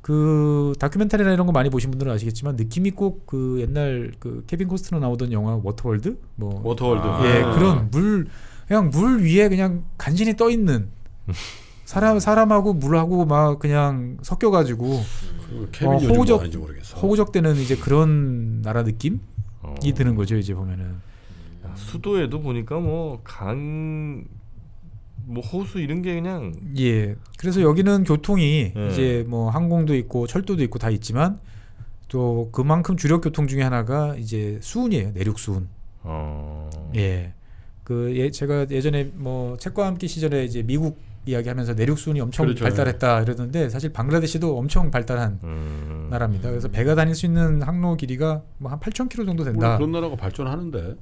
그 다큐멘터리나 이런 거 많이 보신 분들은 아시겠지만 느낌이 꼭 그 옛날 그 케빈 코스트너 나오던 영화 워터월드 뭐 워터월드. 아. 예, 아. 그런 물 그냥 물 위에 그냥 간신히 떠 있는 사람 사람하고 물하고 막 그냥 섞여 가지고 그 케빈 어, 뭐 모르겠어. 허우적대는 이제 그런 나라 느낌이 어. 드는 거죠, 이제 보면은. 야, 수도에도 보니까 뭐 강, 뭐 호수 이런 게 그냥 예. 그래서 여기는 교통이 네. 이제 뭐 항공도 있고 철도도 있고 다 있지만 또 그만큼 주력 교통 중에 하나가 이제 수운이에요. 내륙 수운. 어. 예. 그 예, 제가 예전에 뭐 책과 함께 시절에 이제 미국 이야기하면서 내륙 수운이 엄청 그렇죠. 발달했다 이러던데 사실 방글라데시도 엄청 발달한 음. 나라입니다. 그래서 배가 다닐 수 있는 항로 길이가 뭐 한 8,000km 정도 된다. 그런 나라가 발전하는데.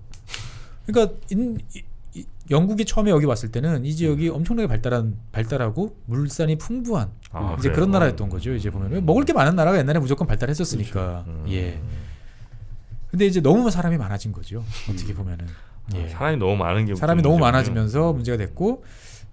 그러니까 인, 이, 이- 영국이 처음에 여기 왔을 때는 이 지역이 엄청나게 발달한 발달하고 물산이 풍부한 아, 이제 그래요? 그런 나라였던 거죠. 이제 보면 먹을 게 많은 나라가 옛날에 무조건 발달했었으니까. 음. 예. 근데 이제 너무 사람이 많아진 거죠. 어떻게 보면은. 아, 예. 사람이 너무 많은 게 사람이 너무 문제군요. 많아지면서 문제가 됐고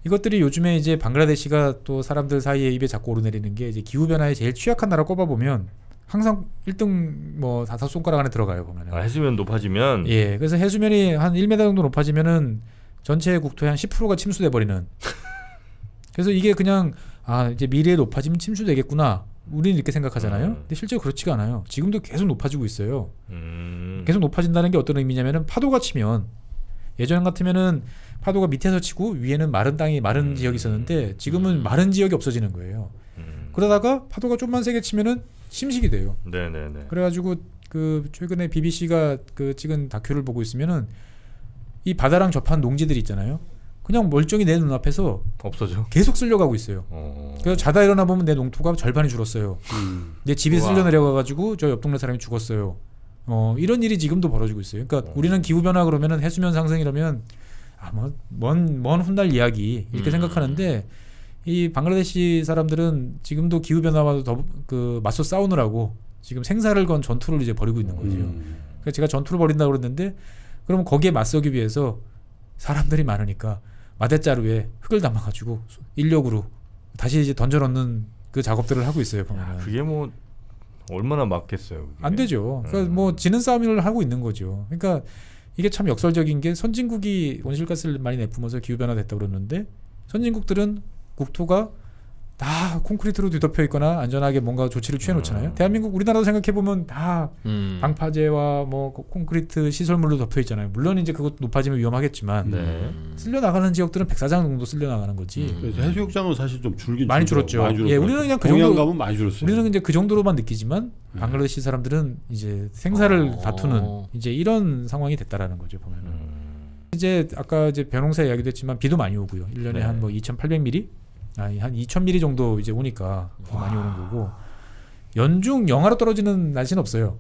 이것들이 요즘에 이제 방글라데시가 또 사람들 사이에 입에 자꾸 오르내리는 게 이제 기후 변화에 제일 취약한 나라 꼽아 보면 항상 1등 뭐 다섯 손가락 안에 들어가요 보면은. 아, 해수면 높아지면 예. 그래서 해수면이 한 1m 정도 높아지면은 전체 국토의 한 10%가 침수돼 버리는. 그래서 이게 그냥 아 이제 미래에 높아지면 침수되겠구나. 우리는 이렇게 생각하잖아요. 음. 근데 실제로 그렇지가 않아요. 지금도 계속 높아지고 있어요. 음. 계속 높아진다는 게 어떤 의미냐면은 파도가 치면 예전 같으면은 파도가 밑에서 치고 위에는 마른 땅이 마른 음. 지역이 있었는데 지금은 마른 지역이 없어지는 거예요. 음. 그러다가 파도가 좀만 세게 치면은 심식이 돼요. 네네네. 그래가지고 그 최근에 BBC가 그 찍은 다큐를 보고 있으면은 이 바다랑 접한 농지들이 있잖아요. 그냥 멀쩡히 내 눈앞에서 없어져. 계속 쓸려가고 있어요. 어. 그래서 자다 일어나 보면 내 농토가 절반이 줄었어요. 음. 내 집이. 쓸려 내려가가지고 저 옆 동네 사람이 죽었어요. 어 이런 일이 지금도 벌어지고 있어요. 그러니까 어. 우리는 기후 변화 그러면은 해수면 상승이라면 아뭐먼먼 훗날 이야기 이렇게 음. 생각하는데 이 방글라데시 사람들은 지금도 기후 변화와도 더 그 맞서 싸우느라고 지금 생사를 건 전투를 이제 벌이고 있는 거죠. 음. 그래서 제가 전투를 벌인다고 그랬는데 그럼 거기에 맞서기 위해서 사람들이 많으니까 마대자루에 흙을 담아가지고 인력으로 다시 이제 던져 넣는 그 작업들을 하고 있어요 보면은. 그게 뭐 얼마나 맞겠어요. 그게. 안 되죠. 그러니까 음. 뭐 지는 싸움을 하고 있는 거죠. 그러니까 이게 참 역설적인 게 선진국이 온실가스를 많이 내뿜어서 기후 변화 됐다 그러는데 선진국들은 국토가 다 콘크리트로 뒤덮여 있거나 안전하게 뭔가 조치를 취해 놓잖아요. 음. 대한민국 우리나라도 생각해 보면 다 음. 방파제와 뭐 콘크리트 시설물로 덮여 있잖아요. 물론 이제 그것 높아지면 위험하겠지만 네. 음. 쓸려 나가는 지역들은 백사장 정도 쓸려 나가는 거지. 음. 그래서 해수욕장은 사실 좀 줄긴 많이 줄죠. 줄었죠. 많이 줄었고. 예, 우리는 그냥 그 정도- 가면 많이 줄었어요. 우리는 이제 그 정도로만 느끼지만 네. 방글라데시 사람들은 이제 생사를 어. 다투는 이제 이런 상황이 됐다라는 거죠 보면은. 음. 이제 아까 이제 변홍사 이야기도 했지만 비도 많이 오고요. 1년에 네. 한뭐 2,800mm? 아니 한 2,000mm 정도 이제 오니까 더 많이 오는 거고. 연중 영하로 떨어지는 날씨는 없어요.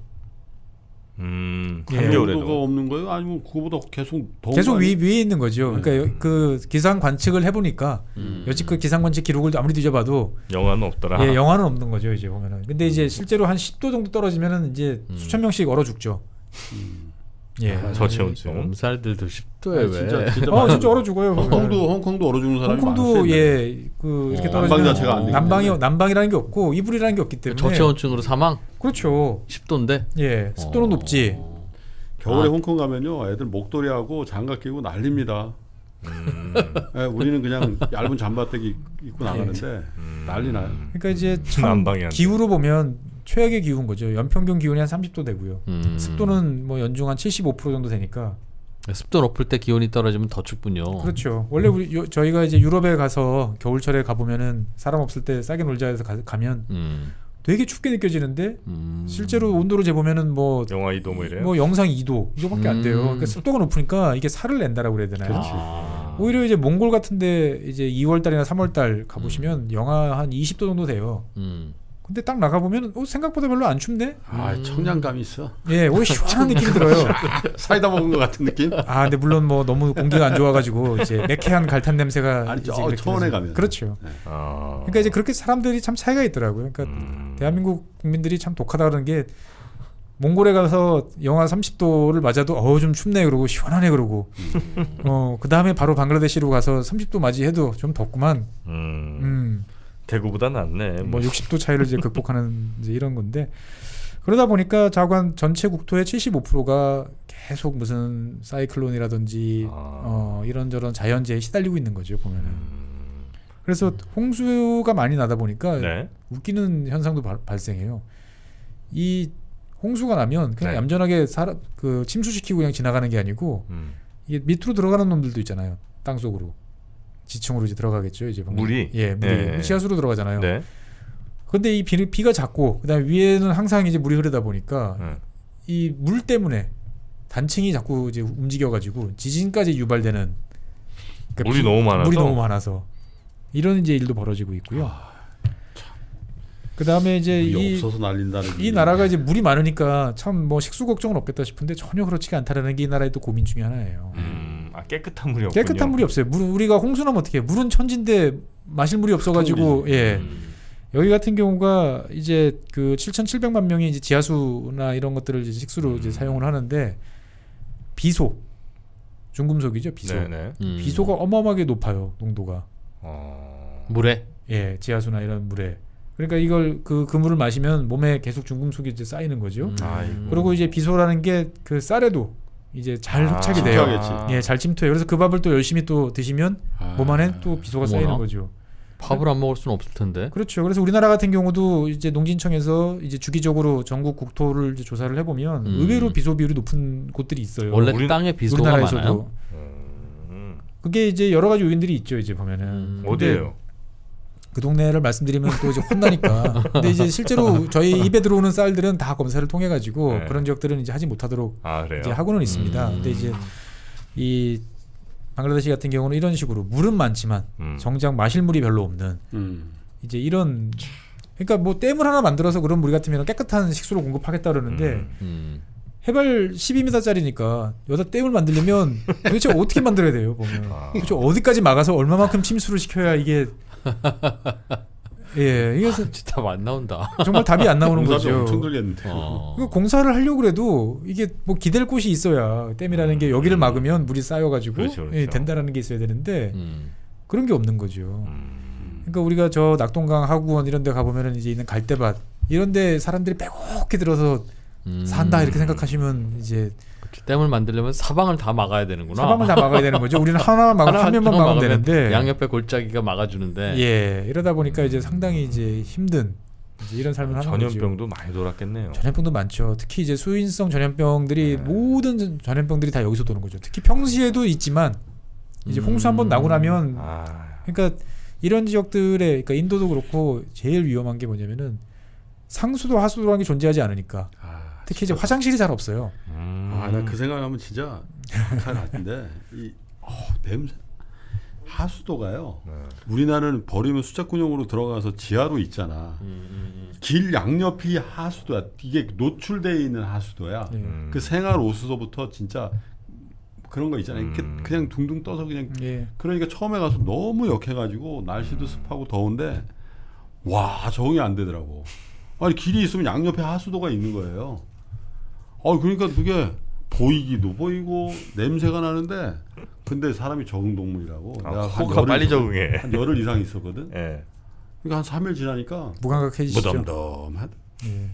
음, 예. 한겨울가 한겨울에도 없는 거예요? 아니면 그거보다 계속 더 계속 위, 위에 있는 거죠. 네. 그러니까 여- 그 기상 관측을 해보니까 음. 여지껏 기상 관측 기록을 아무리 뒤져봐도 영화는 없더라. 예, 영하는 없는 거죠 이제 보면은. 근데 이제 실제로 한 10도 정도 떨어지면은 이제 음. 수천 명씩 얼어 죽죠. 음. 예. 아, 저체온증. 엄살들도 10도에 아니, 왜? 진짜 진짜 어. 진짜 얼어 죽어요. 홍콩도 홍콩도 얼어 죽는 사람이 홍콩도. 예그 이렇게 어, 난방 자체가 안 난방이. 난방이라는 게 없고 이불이라는 게 없기 때문에 저체온증으로 사망 그렇죠. 10도인데 예 습도는 어. 높지. 겨울에 아. 홍콩 가면요, 애들 목도리하고 장갑 끼고 난립니다. 음, 예, 우리는 그냥 얇은 잠바떼기 입고 예. 나가는데 난리 나요. 그러니까 이제 참 난방이 안 돼. 기후로 보면 최악의 기후인 거죠. 연평균 기온이 한 30도 되고요. 음. 습도는 뭐 연중 한 75% 정도 되니까 습도 높을 때 기온이 떨어지면 더 춥군요. 그렇죠. 원래 우리 요- 저희가 이제 유럽에 가서 겨울철에 가 보면은 사람 없을 때 싸게 놀자 해서 가, 가면 음. 되게 춥게 느껴지는데 음. 실제로 온도로 재보면은 뭐 영하 2도 뭐 이래요. 뭐 영상 2도 이거밖에 안 돼요. 음. 그러니까 습도가 높으니까 이게 살을 낸다라고 그래야 되나요? 그렇지. 아. 오히려 이제 몽골 같은데 이제 2월 달이나 3월 달 가보시면 영하 한 20도 정도 돼요. 음. 근데 딱 나가 보면 어, 생각보다 별로 안 춥네. 아, 음. 청량감이 있어. 예, 오히려 시원한 느낌이 들어요. 사이다 먹은 것 같은 느낌? 아, 근데 물론 뭐 너무 공기가 안 좋아가지고 이제 매캐한 갈탄 냄새가 아니, 이제 초원에 가면. 그렇죠. 아. 그러니까 이제 그렇게 사람들이 참 차이가 있더라고요. 그러니까 음. 대한민국 국민들이 참 독하다 그러는 게 몽골에 가서 영하 30도를 맞아도 어우 좀 춥네 그러고 시원하네 그러고 어그 다음에 바로 방글라데시로 가서 30도 맞이해도 좀 덥구만 음. 음 대구보다 낫네. 뭐 60도 차이를 이제 극복하는 이제 이런 건데 그러다 보니까 자관 전체 국토의 75%가 계속 무슨 사이클론이라든지 아. 어 이런저런 자연재해에 시달리고 있는 거죠 보면은 음. 그래서 홍수가 많이 나다 보니까 네. 웃기는 현상도 발, 발생해요. 이 홍수가 나면 그냥 네. 얌전하게 살아, 그 침수시키고 그냥 지나가는 게 아니고 음. 이게 밑으로 들어가는 놈들도 있잖아요. 땅 속으로 지층으로 이제 들어가겠죠. 이제. 물이? 예, 물이 예. 지하수로 들어가잖아요. 네. 근데 이 비, 비가 작고 그다음에 위에는 항상 이제 물이 흐르다 보니까 음. 이물 때문에 단층이 자꾸 이제 움직여가지고 지진까지 유발되는 그러니까 물이 너무 많아서? 물이 너무 많아서 이런 이제 일도 벌어지고 있고요. 그 다음에 이제 이, 이 나라가 이제 물이 많으니까 참 뭐 식수 걱정은 없겠다 싶은데 전혀 그렇지가 않다라는 게 이 나라의 또 고민 중에 하나예요. 음. 아 깨끗한 물이 없군요. 깨끗한 물이 없어요. 물 우리가 홍수나면 어떻게? 해? 물은 천진데 마실 물이 없어가지고 예 음. 여기 같은 경우가 이제 그 7,700만 명이 이제 지하수나 이런 것들을 이제 식수로 이제 음. 사용을 하는데 비소 중금속이죠 비소 네네. 음. 비소가 어마어마하게 높아요 농도가 어. 물에 예 지하수나 이런 물에 그러니까 이걸 그, 그 물을 마시면 몸에 계속 중금속이 이제 쌓이는 거죠. 음. 그리고 이제 비소라는 게 그 쌀에도 이제 잘 아, 흡착이 돼요. 침투하겠지. 예, 잘 침투해요. 그래서 그 밥을 또 열심히 또 드시면 아. 몸 안에 또 비소가 쌓이는 어머나. 거죠. 밥을 안 먹을 수는 없을 텐데. 그렇죠. 그래서 우리나라 같은 경우도 이제 농진청에서 이제 주기적으로 전국 국토를 이제 조사를 해보면 음. 의외로 비소 비율이 높은 곳들이 있어요. 원래 우리- 땅에 비소가 많아요. 우리나라에서도 음. 그게 이제 여러 가지 요인들이 있죠. 이제 보면은 음. 근데 어디예요? 그 동네를 말씀드리면 또 이제 혼나니까. 근데 이제 실제로 저희 입에 들어오는 쌀들은 다 검사를 통해 가지고 네. 그런 지역들은 이제 하지 못하도록 아. 이제 하고는 있습니다. 음. 근데 이제 이 방글라데시 같은 경우는 이런 식으로 물은 많지만 음. 정작 마실 물이 별로 없는 음. 이제 이런 그러니까 뭐 댐을 하나 만들어서 그런 물 같으면 깨끗한 식수로 공급하겠다 그러는데 음. 음. 해발 12m짜리니까 여기다 댐을 만들려면 도대체 어떻게 만들어야 돼요 보면 아. 도대체 어디까지 막아서 얼마만큼 침수를 시켜야 이게 예 이게 진짜 답안 나온다. 정말 답이 안 나오는 거죠. 엄청 들겠는데. 어. 그 공사를 하려고 그래도 이게 뭐 기댈 곳이 있어야 댐이라는 게 여기를 음. 막으면 물이 쌓여가지고 그렇죠, 그렇죠. 예, 된다라는 게 있어야 되는데 음. 그런 게 없는 거죠. 음. 그러니까 우리가 저 낙동강 하구원 이런 데 가보면은 이제 있는 갈대밭 이런 데 사람들이 빼곡히 들어서 음. 산다 이렇게 생각하시면 이제 댐을 만들려면 사방을 다 막아야 되는구나. 사방을 다 막아야 되는 거죠. 우리는 하나만 막아 한 면만 막으면 막으면 되는데 양옆에 골짜기가 막아주는데. 예 이러다 보니까 이제 상당히 이제 힘든 이제 이런 삶을 하는 거죠. 전염병도 많이 돌았겠네요. 전염병도 많죠. 특히 이제 수인성 전염병들이 네. 모든 전- 전염병들이 다 여기서 도는 거죠. 특히 평시에도 있지만 이제 홍수 한번 나고 나면 아, 그러니까 이런 지역들에 그러니까 인도도 그렇고 제일 위험한 게 뭐냐면은 상수도 하수도라는 게 존재하지 않으니까 아, 특히 이제 화장실이 잘 없어요. 음. 아, 나 그 생각하면 진짜 잘 같은데 이 어, 냄새 하수도가요. 네. 우리나라는 버리면 수자군용으로 들어가서 지하로 있잖아. 음, 길 양옆이 하수도야. 이게 노출돼 있는 하수도야. 예. 음. 그 생활 오수도부터 진짜 그런 거 있잖아요. 이렇게 음. 그냥 둥둥 떠서 그냥 예. 그러니까 처음에 가서 너무 역해가지고 날씨도 습하고 더운데 와 적응이 안 되더라고. 아니 길이 있으면 양옆에 하수도가 있는 거예요. 아 그러니까 그게 보이기도 보이고 냄새가 나는데 근데 사람이 적응 동물이라고. 아, 내가 열흘 빨리 정- 적응해. 한 열흘 이상 있었거든. 예. 그러니까 한 3일 지나니까 무감각해지시죠. 무덤덤한. 예.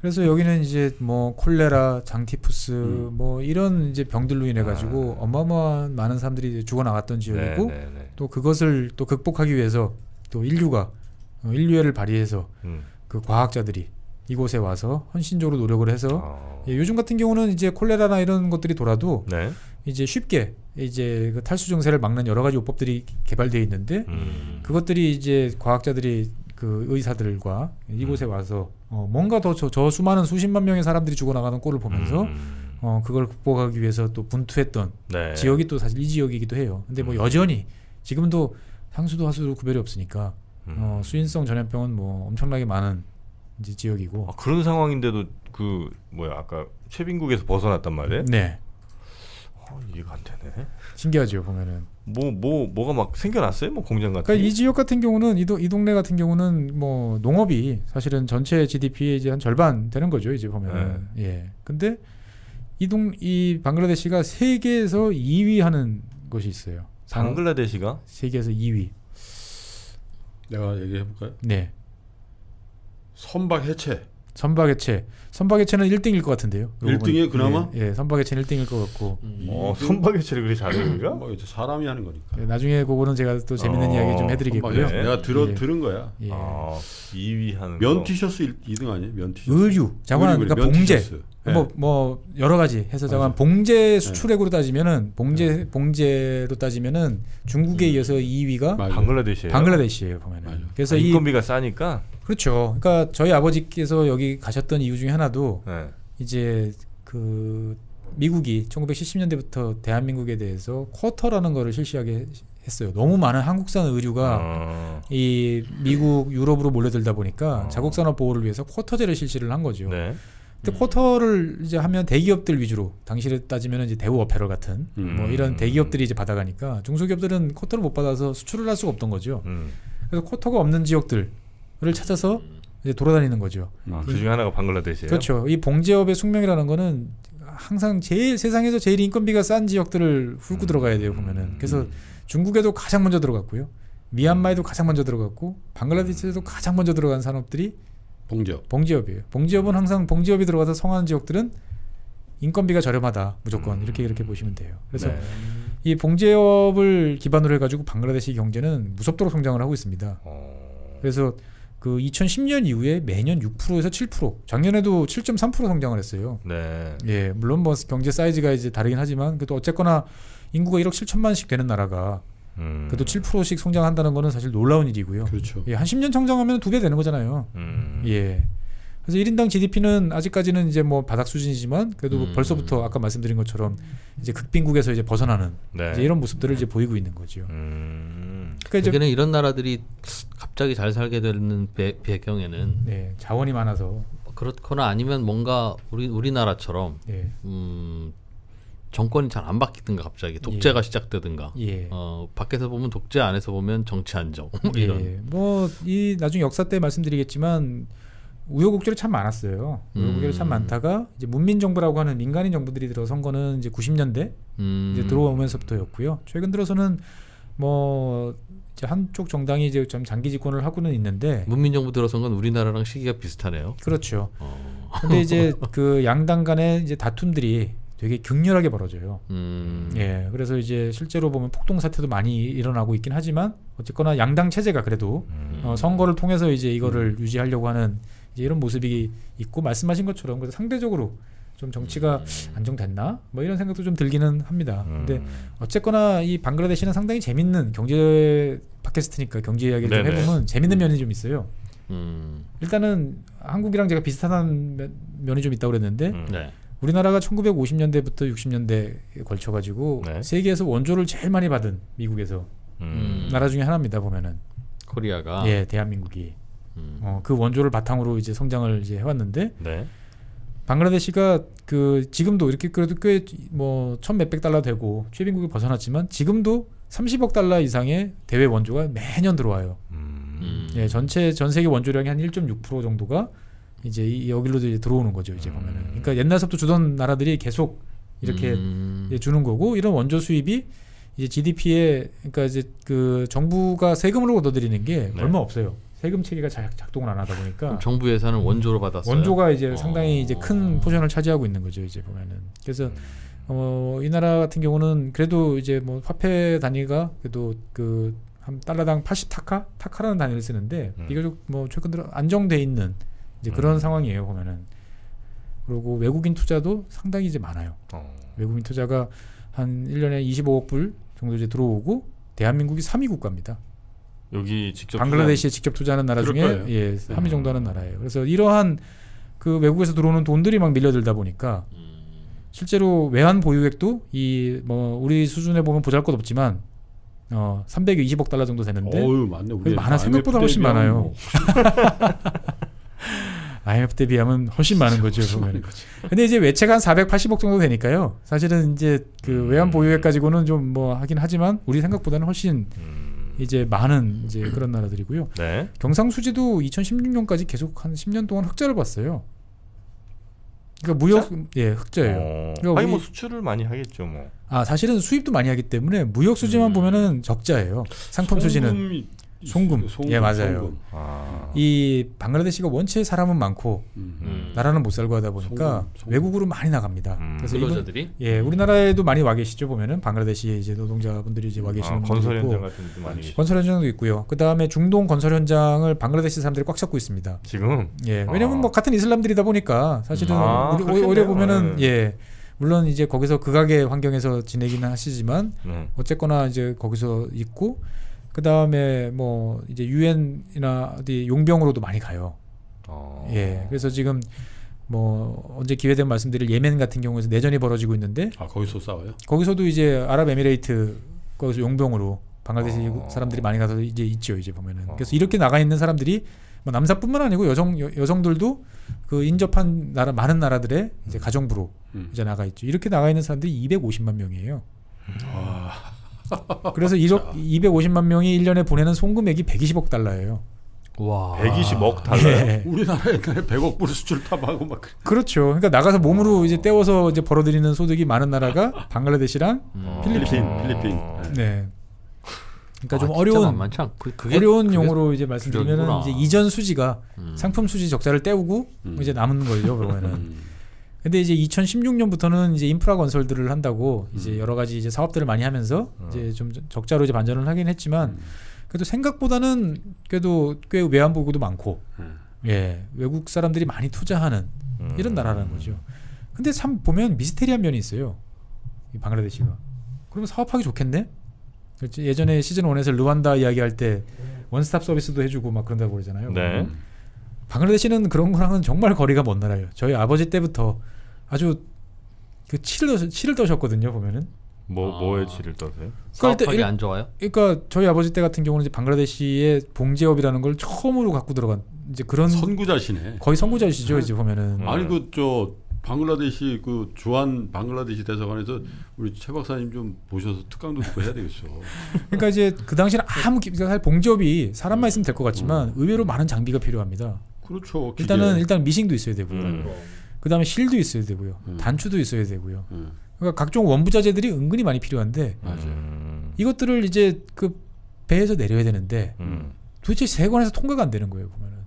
그래서 여기는 이제 뭐 콜레라, 장티푸스 음. 뭐 이런 이제 병들로 인해 가지고 어마어마한 많은 사람들이 이제 죽어 나갔던 지역이고 네, 네, 네. 또 그것을 또 극복하기 위해서 또 인류가 어, 인류애를 발휘해서 음. 그 과학자들이 이곳에 와서 헌신적으로 노력을 해서 어. 예, 요즘 같은 경우는 이제 콜레라나 이런 것들이 돌아도 네. 이제 쉽게 이제 그 탈수 증세를 막는 여러 가지 요법들이 개발되어 있는데 음. 그것들이 이제 과학자들이 그 의사들과 이곳에 와서 어, 뭔가 더저 수많은 수십만 명의 사람들이 죽어나가는 꼴을 보면서 음. 어, 그걸 극복하기 위해서 또 분투했던 네. 지역이 또 사실 이 지역이기도 해요. 근데 뭐 음. 여전히 지금도 상수도 하수도 구별이 없으니까 음. 어, 수인성 전염병은 뭐 엄청나게 많은 이제 지역이고 아, 그런 상황인데도 그 뭐야 아까 최빈국에서 벗어났단 말이에요? 네 어, 이해가 안 되네. 신기하죠 보면은 뭐뭐 뭐, 가막 생겨났어요? 뭐 공장 같은. 그러니까 게? 이 지역 같은 경우는 이, 도, 이 동네 같은 경우는 뭐 농업이 사실은 전체 GDP의 이제 한 절반 되는 거죠 이제 보면은 네. 예 근데 이동 이 방글라데시가 세계에서 2위 하는 것이 있어요 방글라데시가 세계에서 2위 내가 얘기해 볼까요? 네 선박 해체. 선박 해체 선박 해체는 1등일 것 같은데요 요거 1등 이에요, 보니까. 그나마? 예, 예 선박 해체는 1등일 것 같고 음. 어, 선박 해체를 그렇게 잘해 우리가? 뭐 이제 사람이 하는 거니까. 예, 나중에 그거는 제가 또 재밌는 어, 이야기 좀 선박 해드리겠고요 해체. 내가 들어 예. 들은 거야. 예. 아, 2위 하는 면 거. 티셔츠 1, 등 아니에요? 면 티셔츠. 의류 자관 의류, 그러니까 면 봉제 티셔츠. 네. 뭐뭐 여러 가지 해서 맞아요. 봉제 수출액으로 따지면은 봉제 네. 봉제로 따지면은 중국에 이어서 2위가 맞아요. 방글라데시예요. 방글라데시예요 보면은 맞아요. 그래서 아, 이 인건비가 싸니까. 그렇죠 그러니까 저희 아버지께서 여기 가셨던 이유 중에 하나도 네. 이제 그 미국이 1970년대부터 대한민국에 대해서 쿼터라는 거를 실시하게 했어요 너무 많은 한국산 의류가 어, 이 미국 유럽으로 몰려들다 보니까 어. 자국 산업 보호를 위해서 쿼터제를 실시를 한 거죠. 네. 근데 쿼터를 이제 하면 대기업들 위주로 당시에 따지면 이제 대우 어페럴 같은 음. 뭐 이런 대기업들이 이제 받아가니까 중소기업들은 쿼터를 못 받아서 수출을 할 수가 없던 거죠. 음. 그래서 쿼터가 없는 지역들을 찾아서 이제 돌아다니는 거죠. 아, 그 중에 하나가 방글라데시예요. 그렇죠. 이 봉제업의 숙명이라는 거는 항상 제일 세상에서 제일 인건비가 싼 지역들을 훑고 음. 들어가야 돼요 보면은. 그래서 중국에도 가장 먼저 들어갔고요. 미얀마에도 가장 먼저 들어갔고 방글라데시에도 가장 먼저 들어간 산업들이 봉제업. 봉제업이에요. 봉제업은 항상 봉제업이 들어가서 성하는 지역들은 인건비가 저렴하다 무조건 음. 이렇게 이렇게 보시면 돼요. 그래서 네. 이 봉제업을 기반으로 해가지고 방글라데시 경제는 무섭도록 성장을 하고 있습니다. 어. 그래서 그 2010년 이후에 매년 6%에서 7% 작년에도 7.3% 성장을 했어요. 네. 예, 물론 뭐 경제 사이즈가 이제 다르긴 하지만 그래도 어쨌거나 인구가 1억 7천만씩 되는 나라가 음. 그래도 7%씩 성장한다는 거는 사실 놀라운 일이고요. 그렇죠. 예, 한 10년 성장하면 두 배 되는 거잖아요. 음. 예. 그래서 1인당 GDP는 아직까지는 이제 뭐 바닥 수준이지만 그래도 음. 벌써부터 아까 말씀드린 것처럼 이제 극빈국에서 이제 벗어나는 네. 이제 이런 모습들을 이제 보이고 있는 거죠. 음. 그러니까 이제 대개는 이런 나라들이 갑자기 잘 살게 되는 배, 배경에는 네, 자원이 많아서 그렇거나 아니면 뭔가 우리 우리나라처럼 예. 음, 정권이 잘 안 바뀌든가 갑자기 독재가 시작되든가 예. 어, 밖에서 보면 독재 안에서 보면 정치 안정 뭐 이런 예. 뭐이 나중에 역사 때 말씀드리겠지만 우여곡절이 참 많았어요. 우여곡절이 참 음. 많다가 이제 문민 정부라고 하는 민간인 정부들이 들어선 거는 이제 90년대 음, 이제 들어오면서부터였고요. 최근 들어서는 뭐 이제 한쪽 정당이 이제 좀 장기 집권을 하고는 있는데 문민 정부 들어선 건 우리나라랑 시기가 비슷하네요. 그렇죠. 어. 근데 이제 그 양당 간의 이제 다툼들이 되게 격렬하게 벌어져요. 음. 예, 그래서 이제 실제로 보면 폭동 사태도 많이 일어나고 있긴 하지만 어쨌거나 양당 체제가 그래도 음. 어, 선거를 통해서 이제 이거를 유지하려고 하는 이제 이런 모습이 있고 말씀하신 것처럼 그래서 상대적으로 좀 정치가 안정됐나 뭐 이런 생각도 좀 들기는 합니다. 근데 음. 어쨌거나 이 방글라데시는 상당히 재밌는 경제 팟캐스트니까 경제 이야기를 좀. 해보면 재밌는 면이 좀 있어요. 음. 일단은 한국이랑 제가 비슷한 면- 면이 좀 있다고 그랬는데 음. 네. 우리나라가 1950년대부터 60년대에 걸쳐 가지고 네. 세계에서 원조를 제일 많이 받은 미국에서 음. 나라 중에 하나입니다 보면은 코리아가 예 대한민국이 음. 어, 그 원조를 바탕으로 이제 성장을 이제 해왔는데 네. 방글라데시가 그 지금도 이렇게 그래도 꽤 뭐 천 몇백 달러 되고 최빈국이 벗어났지만 지금도 30억 달러 이상의 대외 원조가 매년 들어와요. 음. 음. 예, 전체 전 세계 원조량이 한1.6% 정도가 이제 이- 여기로도 이제 들어오는 거죠. 이제 보면은. 음. 그러니까 옛날서부터 주던 나라들이 계속 이렇게 음. 주는 거고 이런 원조 수입이 이제 GDP에 그러니까 이제 그 정부가 세금으로 얻어들이는 게 네. 얼마 없어요. 세금 체계가 작, 작동을 안 하다 보니까 정부 예산은 원조로 받았어요. 원조가 이제 어. 상당히 이제 큰 포션을 차지하고 있는 거죠. 이제 보면은 그래서 어, 이 나라 같은 경우는 그래도 이제 뭐 화폐 단위가 그래도 그 한 달러당 80 타카 타카라는 단위를 쓰는데 음. 비교적 뭐 최근 들어 안정돼 있는 이제 그런 음. 상황이에요 보면은 그리고 외국인 투자도 상당히 이제 많아요. 어. 외국인 투자가 한 1년에 25억 불 정도 이제 들어오고 대한민국이 3위 국가입니다. 여기 직접 방글라데시에 직접 투자하는 나라 중에 거예요. 예, 3위 음. 정도 하는 나라예요. 그래서 이러한 그 외국에서 들어오는 돈들이 막 밀려들다 보니까 음. 실제로 외환 보유액도 이 뭐 우리 수준에 보면 보잘것 없지만 어 320억 달러 정도 되는데 어유 맞네. 우리 많아 생각보다 훨씬 많아요. IMF 때 비하면 훨씬 많은 거죠. 보면. 근데 이제 외채가 한 480억 정도 되니까요. 사실은 이제 그 음. 외환 보유액 가지고는 좀 뭐 하긴 하지만 우리 생각보다는 훨씬 음. 이제 많은 이제 그런 나라들이고요. 네. 경상수지도 2016년까지 계속 한 10년 동안 흑자를 봤어요. 그러니까 무역 예 흑자예요. 어. 그러니까 아니 뭐 수출을 많이 하겠죠 뭐. 아 사실은 수입도 많이 하기 때문에 무역 수지만 음. 보면은 적자예요. 상품 수지는 송금. 송금, 예, 맞아요. 송금. 아. 이 방글라데시가 원체 사람은 많고 음. 음. 나라는 못 살고 하다 보니까 송금, 송금. 외국으로 많이 나갑니다. 음. 그래서 이분, 근로자들이 예 우리나라에도 많이 와 계시죠 보면은 방글라데시에 이제 노동자분들이 이제 와 계시는 아, 분도 건설 있고 현장 같은 데도 많이. 건설 현장도 있고요. 그 다음에 중동 건설 현장을 방글라데시 사람들이 꽉 잡고 있습니다. 지금 예, 왜냐면 아. 뭐 같은 이슬람들이다 보니까 사실은 아, 우리. 오히려 보면은 네. 예, 물론 이제 거기서 극악의 환경에서 지내기는 하시지만 네. 어쨌거나 이제 거기서 있고 그 다음에 뭐 이제 유엔이나 어디 용병으로도 많이 가요. 어. 예, 그래서 지금 뭐 언제 기회 되면 말씀드릴 예멘 같은 경우에서 내전이 벌어지고 있는데 아 거기서 싸워요? 거기서도 이제 아랍에미레이트 거기서 용병으로 방글라데시 어. 사람들이 많이 가서 이제 있죠 이제 보면은 어. 그래서 이렇게 나가 있는 사람들이 뭐 남사뿐만 아니고 여성 여, 여성들도 그 인접한 나라 많은 나라들의 이제 가정부로 음. 이제 나가 있죠 이렇게 나가 있는 사람들이 250만 명이에요 아, 그래서 1억 250만 명이 1년에 보내는 송금액이 120억 달러예요 와 120억 달러. 예. 우리나라 옛날에 100억 불 수출 탑하고 막. 그렇죠 그러니까 나가서 몸으로 이제 떼워서 이제 벌어들이는 소득이 많은 나라가 방글라데시랑 음. 필리핀, 어. 필리핀. 네 그러니까 좀 아, 어려운 않- 그, 그게, 어려운 그게 용어로 이제 말씀드리면 주력이구나. 이제 이전 수지가 음. 상품 수지 적자를 떼우고 음. 이제 남는 거죠 그러면은. 음. 근데 이제 2016년부터는 이제 인프라 건설들을 한다고 이제 음. 여러 가지 이제 사업들을 많이 하면서 음. 이제 좀 적자로 이제 반전을 하긴 했지만 음. 그래도 생각보다는 그래도 꽤 외환 보고도 많고 음. 예 외국 사람들이 많이 투자하는 음. 이런 나라라는 거죠. 근데 참 보면 미스테리한 면이 있어요. 이 방글라데시가. 그러면 사업하기 좋겠네? 예전에 시즌 1에서 르완다 이야기할 때 원스톱 서비스도 해주고 막 그런다고 그러잖아요. 네. 음. 방글라데시는 그런 거랑은 정말 거리가 먼 나라예요. 저희 아버지 때부터 아주 그 치를 떠, 치를 떠셨거든요. 보면은. 뭐 아. 뭐에 치를 떠세요? 때 사업하기 안 좋아요? 그러니까 저희 아버지 때 같은 경우는 이제 방글라데시의 봉제업이라는 걸 처음으로 갖고 들어간 이제 그런 선구자시네. 거의 선구자시죠. 이제 보면은. 음. 아니 그저 방글라데시 그 주한 방글라데시 대사관에서 우리 최 박사님 좀 모셔서 특강도 듣고 해야 되겠어. 그러니까 이제 그 당시는 아무 기- 사실 봉제업이 사람만 있으면 될 것 같지만 의외로 많은 장비가 필요합니다. 그렇죠. 기계. 일단은 일단 미싱도 있어야 되고요. 음. 그다음에 실도 있어야 되고요. 음. 단추도 있어야 되고요. 음. 그러니까 각종 원부자재들이 은근히 많이 필요한데. 음. 이것들을 이제 그 배에서 내려야 되는데 음. 도대체 세관에서 통과가 안 되는 거예요 보면은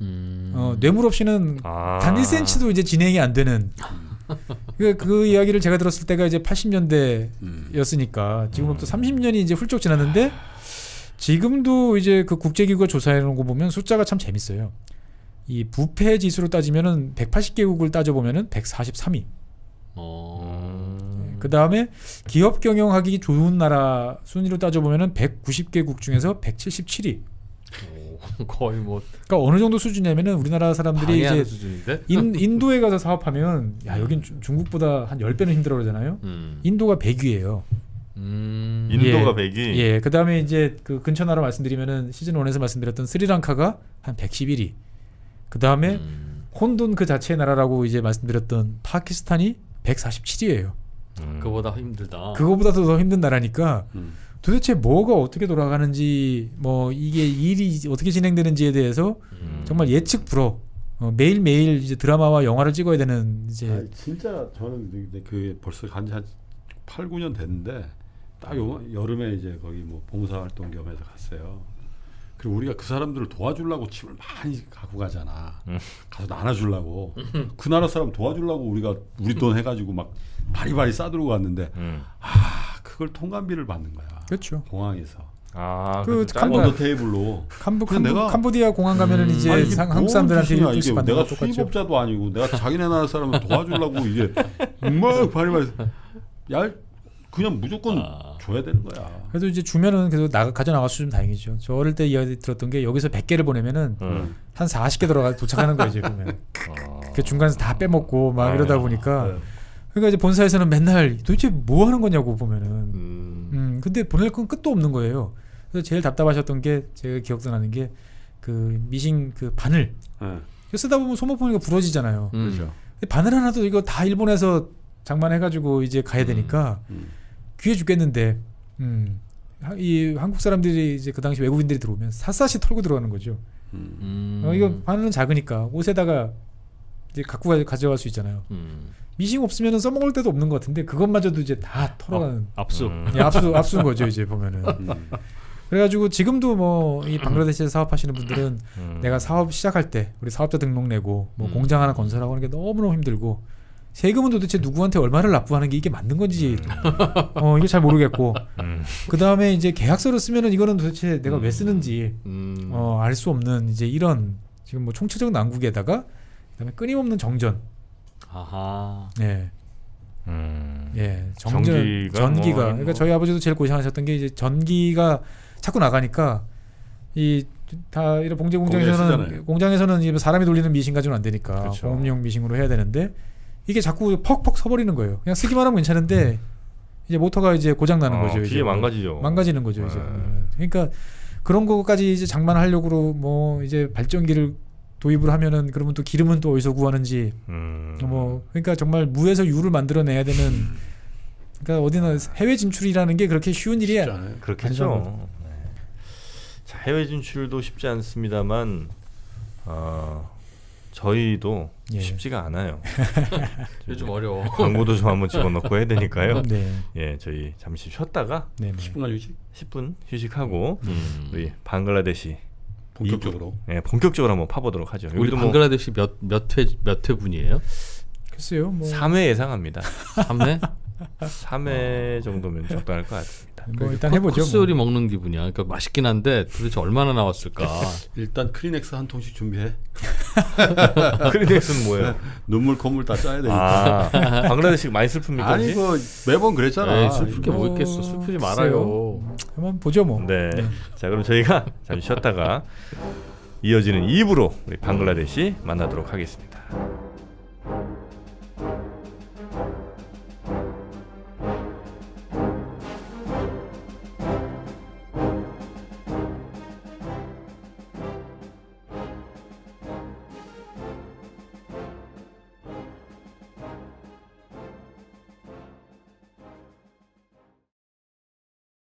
음. 어, 뇌물 없이는 아. 단 1cm도 이제 진행이 안 되는 그, 그 이야기를 제가 들었을 때가 이제 80년대였으니까 음. 지금부터 30년이 이제 훌쩍 지났는데 지금도 이제 그 국제기구가 조사해 놓은 거 보면 숫자가 참 재밌어요. 이 부패 지수로 따지면은 180개국을 따져 보면은 143위. 어. 음. 그 다음에 기업 경영하기 좋은 나라 순위로 따져 보면은 190개국 중에서 177위. 오, 거의 뭐 그러니까 어느 정도 수준이냐면은 우리나라 사람들이 이제 수준인데. 인, 인도에 가서 사업하면 야 여긴 중- 중국보다 한 10배는 힘들어 그러잖아요. 음. 인도가 100위예요. 음. 인도가 예. 100이 예. 그다음에 이제 그 근처 나라 말씀드리면은 시즌 1에서 말씀드렸던 스리랑카가 한 111위. 그다음에 음. 혼돈 그 자체의 나라라고 이제 말씀드렸던 파키스탄이 147위예요. 음. 그보다 힘들다. 그거보다도 더 힘든 나라니까 음. 도대체 뭐가 어떻게 돌아가는지 뭐 이게 일이 어떻게 진행되는지에 대해서 음. 정말 예측 불허. 어, 매일 매일 이제 드라마와 영화를 찍어야 되는 이제 아니, 진짜 저는 그 벌써 간지 한 8, 9년 됐는데 딱 요, 여름에 이제 거기 뭐 봉사활동 겸해서 갔어요. 그리고 우리가 그 사람들을 도와주려고 짐을 많이 갖고 가잖아. 음. 가서 나눠주려고. 그 나라 사람 도와주려고 우리가 우리 돈 해가지고 막 바리바리 싸들고 갔는데 음. 아 그걸 통관비를 받는 거야. 그렇죠. 공항에서. 아, 그그짠 칸- 언더 테이블로. 캄보, 근데 캄보, 내가- 캄보디아 공항 가면은 음. 이제 아니, 상- 한국 사람들한테 이게 내가 거 똑같죠. 수입업자도 아니고 내가 자기네 나라 사람을 도와주려고 이게 막 바리바리 야 그냥 무조건 아. 줘야 되는 거야. 그래도 이제 주면은 그래도 나 가져 나가서 좀 다행이죠. 저 어릴 때 이야기 들었던 게 여기서 100개를 보내면은 음. 한 40개 들어가 도착하는 거예요, 이제 보면. 어. 그 중간에서 다 빼먹고 막 아, 이러다 보니까 네. 그러니까 이제 본사에서는 맨날 도대체 뭐 하는 거냐고 보면은 음. 음 근데 보낼 건 끝도 없는 거예요. 그래서 제일 답답하셨던 게 제가 기억도 나는 게 그 미싱 그 바늘 네. 쓰다 보면 소모품이가 부러지잖아요. 음. 그렇죠. 근데 바늘 하나도 이거 다 일본에서 장만해가지고 이제 가야 음. 되니까 음. 귀해 죽겠는데 음. 하- 이 한국 사람들이 이제 그 당시 외국인들이 들어오면 샅샅이 털고 들어가는 거죠. 음. 음. 어, 이거 바늘은 작으니까 옷에다가 이제 갖고 가, 가져갈 수 있잖아요. 음. 미싱 없으면 써먹을 데도 없는 것 같은데 그것마저도 이제 다 털어가는 압수. 음. 예, 압수 압수인 거죠 이제 보면은. 음. 그래가지고 지금도 뭐 이 방글라데시에 사업하시는 분들은 음. 내가 사업 시작할 때 우리 사업자 등록 내고 뭐 음. 공장 하나 건설하고 하는 게 너무너무 힘들고 세금은 도대체 누구한테 얼마를 납부하는 게 이게 맞는 건지 어 이게 잘 모르겠고 음. 그 다음에 이제 계약서를 쓰면은 이거는 도대체 내가 왜 음. 쓰는지 음. 어, 알 수 없는 이제 이런 지금 뭐 총체적 난국에다가 그다음에 끊임없는 정전, 아하. 예, 음. 예, 정전, 전기가 전기가. 뭐, 그러니까 뭐. 저희 아버지도 제일 고생하셨던 게 이제 전기가 자꾸 나가니까 이 다 이런 봉제 공장에서는. 공장에서는 이제 사람이 돌리는 미싱 가지고는 안 되니까 그렇죠. 공업용 미싱으로 해야 되는데 이게 자꾸 퍽퍽 서버리는 거예요. 그냥 쓰기만 하면 괜찮은데 이제 모터가 이제 고장 나는 어, 거죠. 기계 이제 망가지죠. 망가지는 거죠 이제. 네. 그러니까 그런 거까지 이제 장만하려고 뭐 이제 발전기를 도입을 하면은 그러면 또 기름은 또 어디서 구하는지 음. 뭐 그러니까 정말 무에서 유를 만들어내야 되는 그러니까 어디나 해외 진출이라는 게 그렇게 쉬운 일이 않아요. 그렇겠죠. 네. 자, 해외 진출도 쉽지 않습니다만 어, 저희도 예. 쉽지가 않아요. 요즘 어려워. 광고도 좀 한번 집어넣고 해야 되니까요. 네, 예, 저희 잠시 쉬었다가 네, 네. 10분간 휴식 10분 휴식하고 음. 우리 방글라데시 본격적으로. 예, 본격적으로 한번 파보도록 하죠. 우리 뭐 방글라데시 몇 몇회몇 회분이에요? 글쎄요, 뭐, 3회 예상합니다. 3회? 3회 정도면 적당할 것 같습니다. 뭐 일단 해보죠. 코스 뭐. 요리 먹는 기분이야. 그러니까 맛있긴 한데 도대체 얼마나 나왔을까? 일단 크리넥스 한 통씩 준비해. 크리넥스는 뭐예요? 눈물 콧물 다 짜야 되니까. 아, 방글라데시 많이 슬픕니까? 아니? 뭐 매번 그랬잖아. 에이, 슬플 게뭐 이거 있겠어. 슬프지. 말아요. 한번 보죠 뭐. 네. 자, 그럼 저희가 잠시 쉬었다가 이어지는 2부로 우리 방글라데시 만나도록 하겠습니다.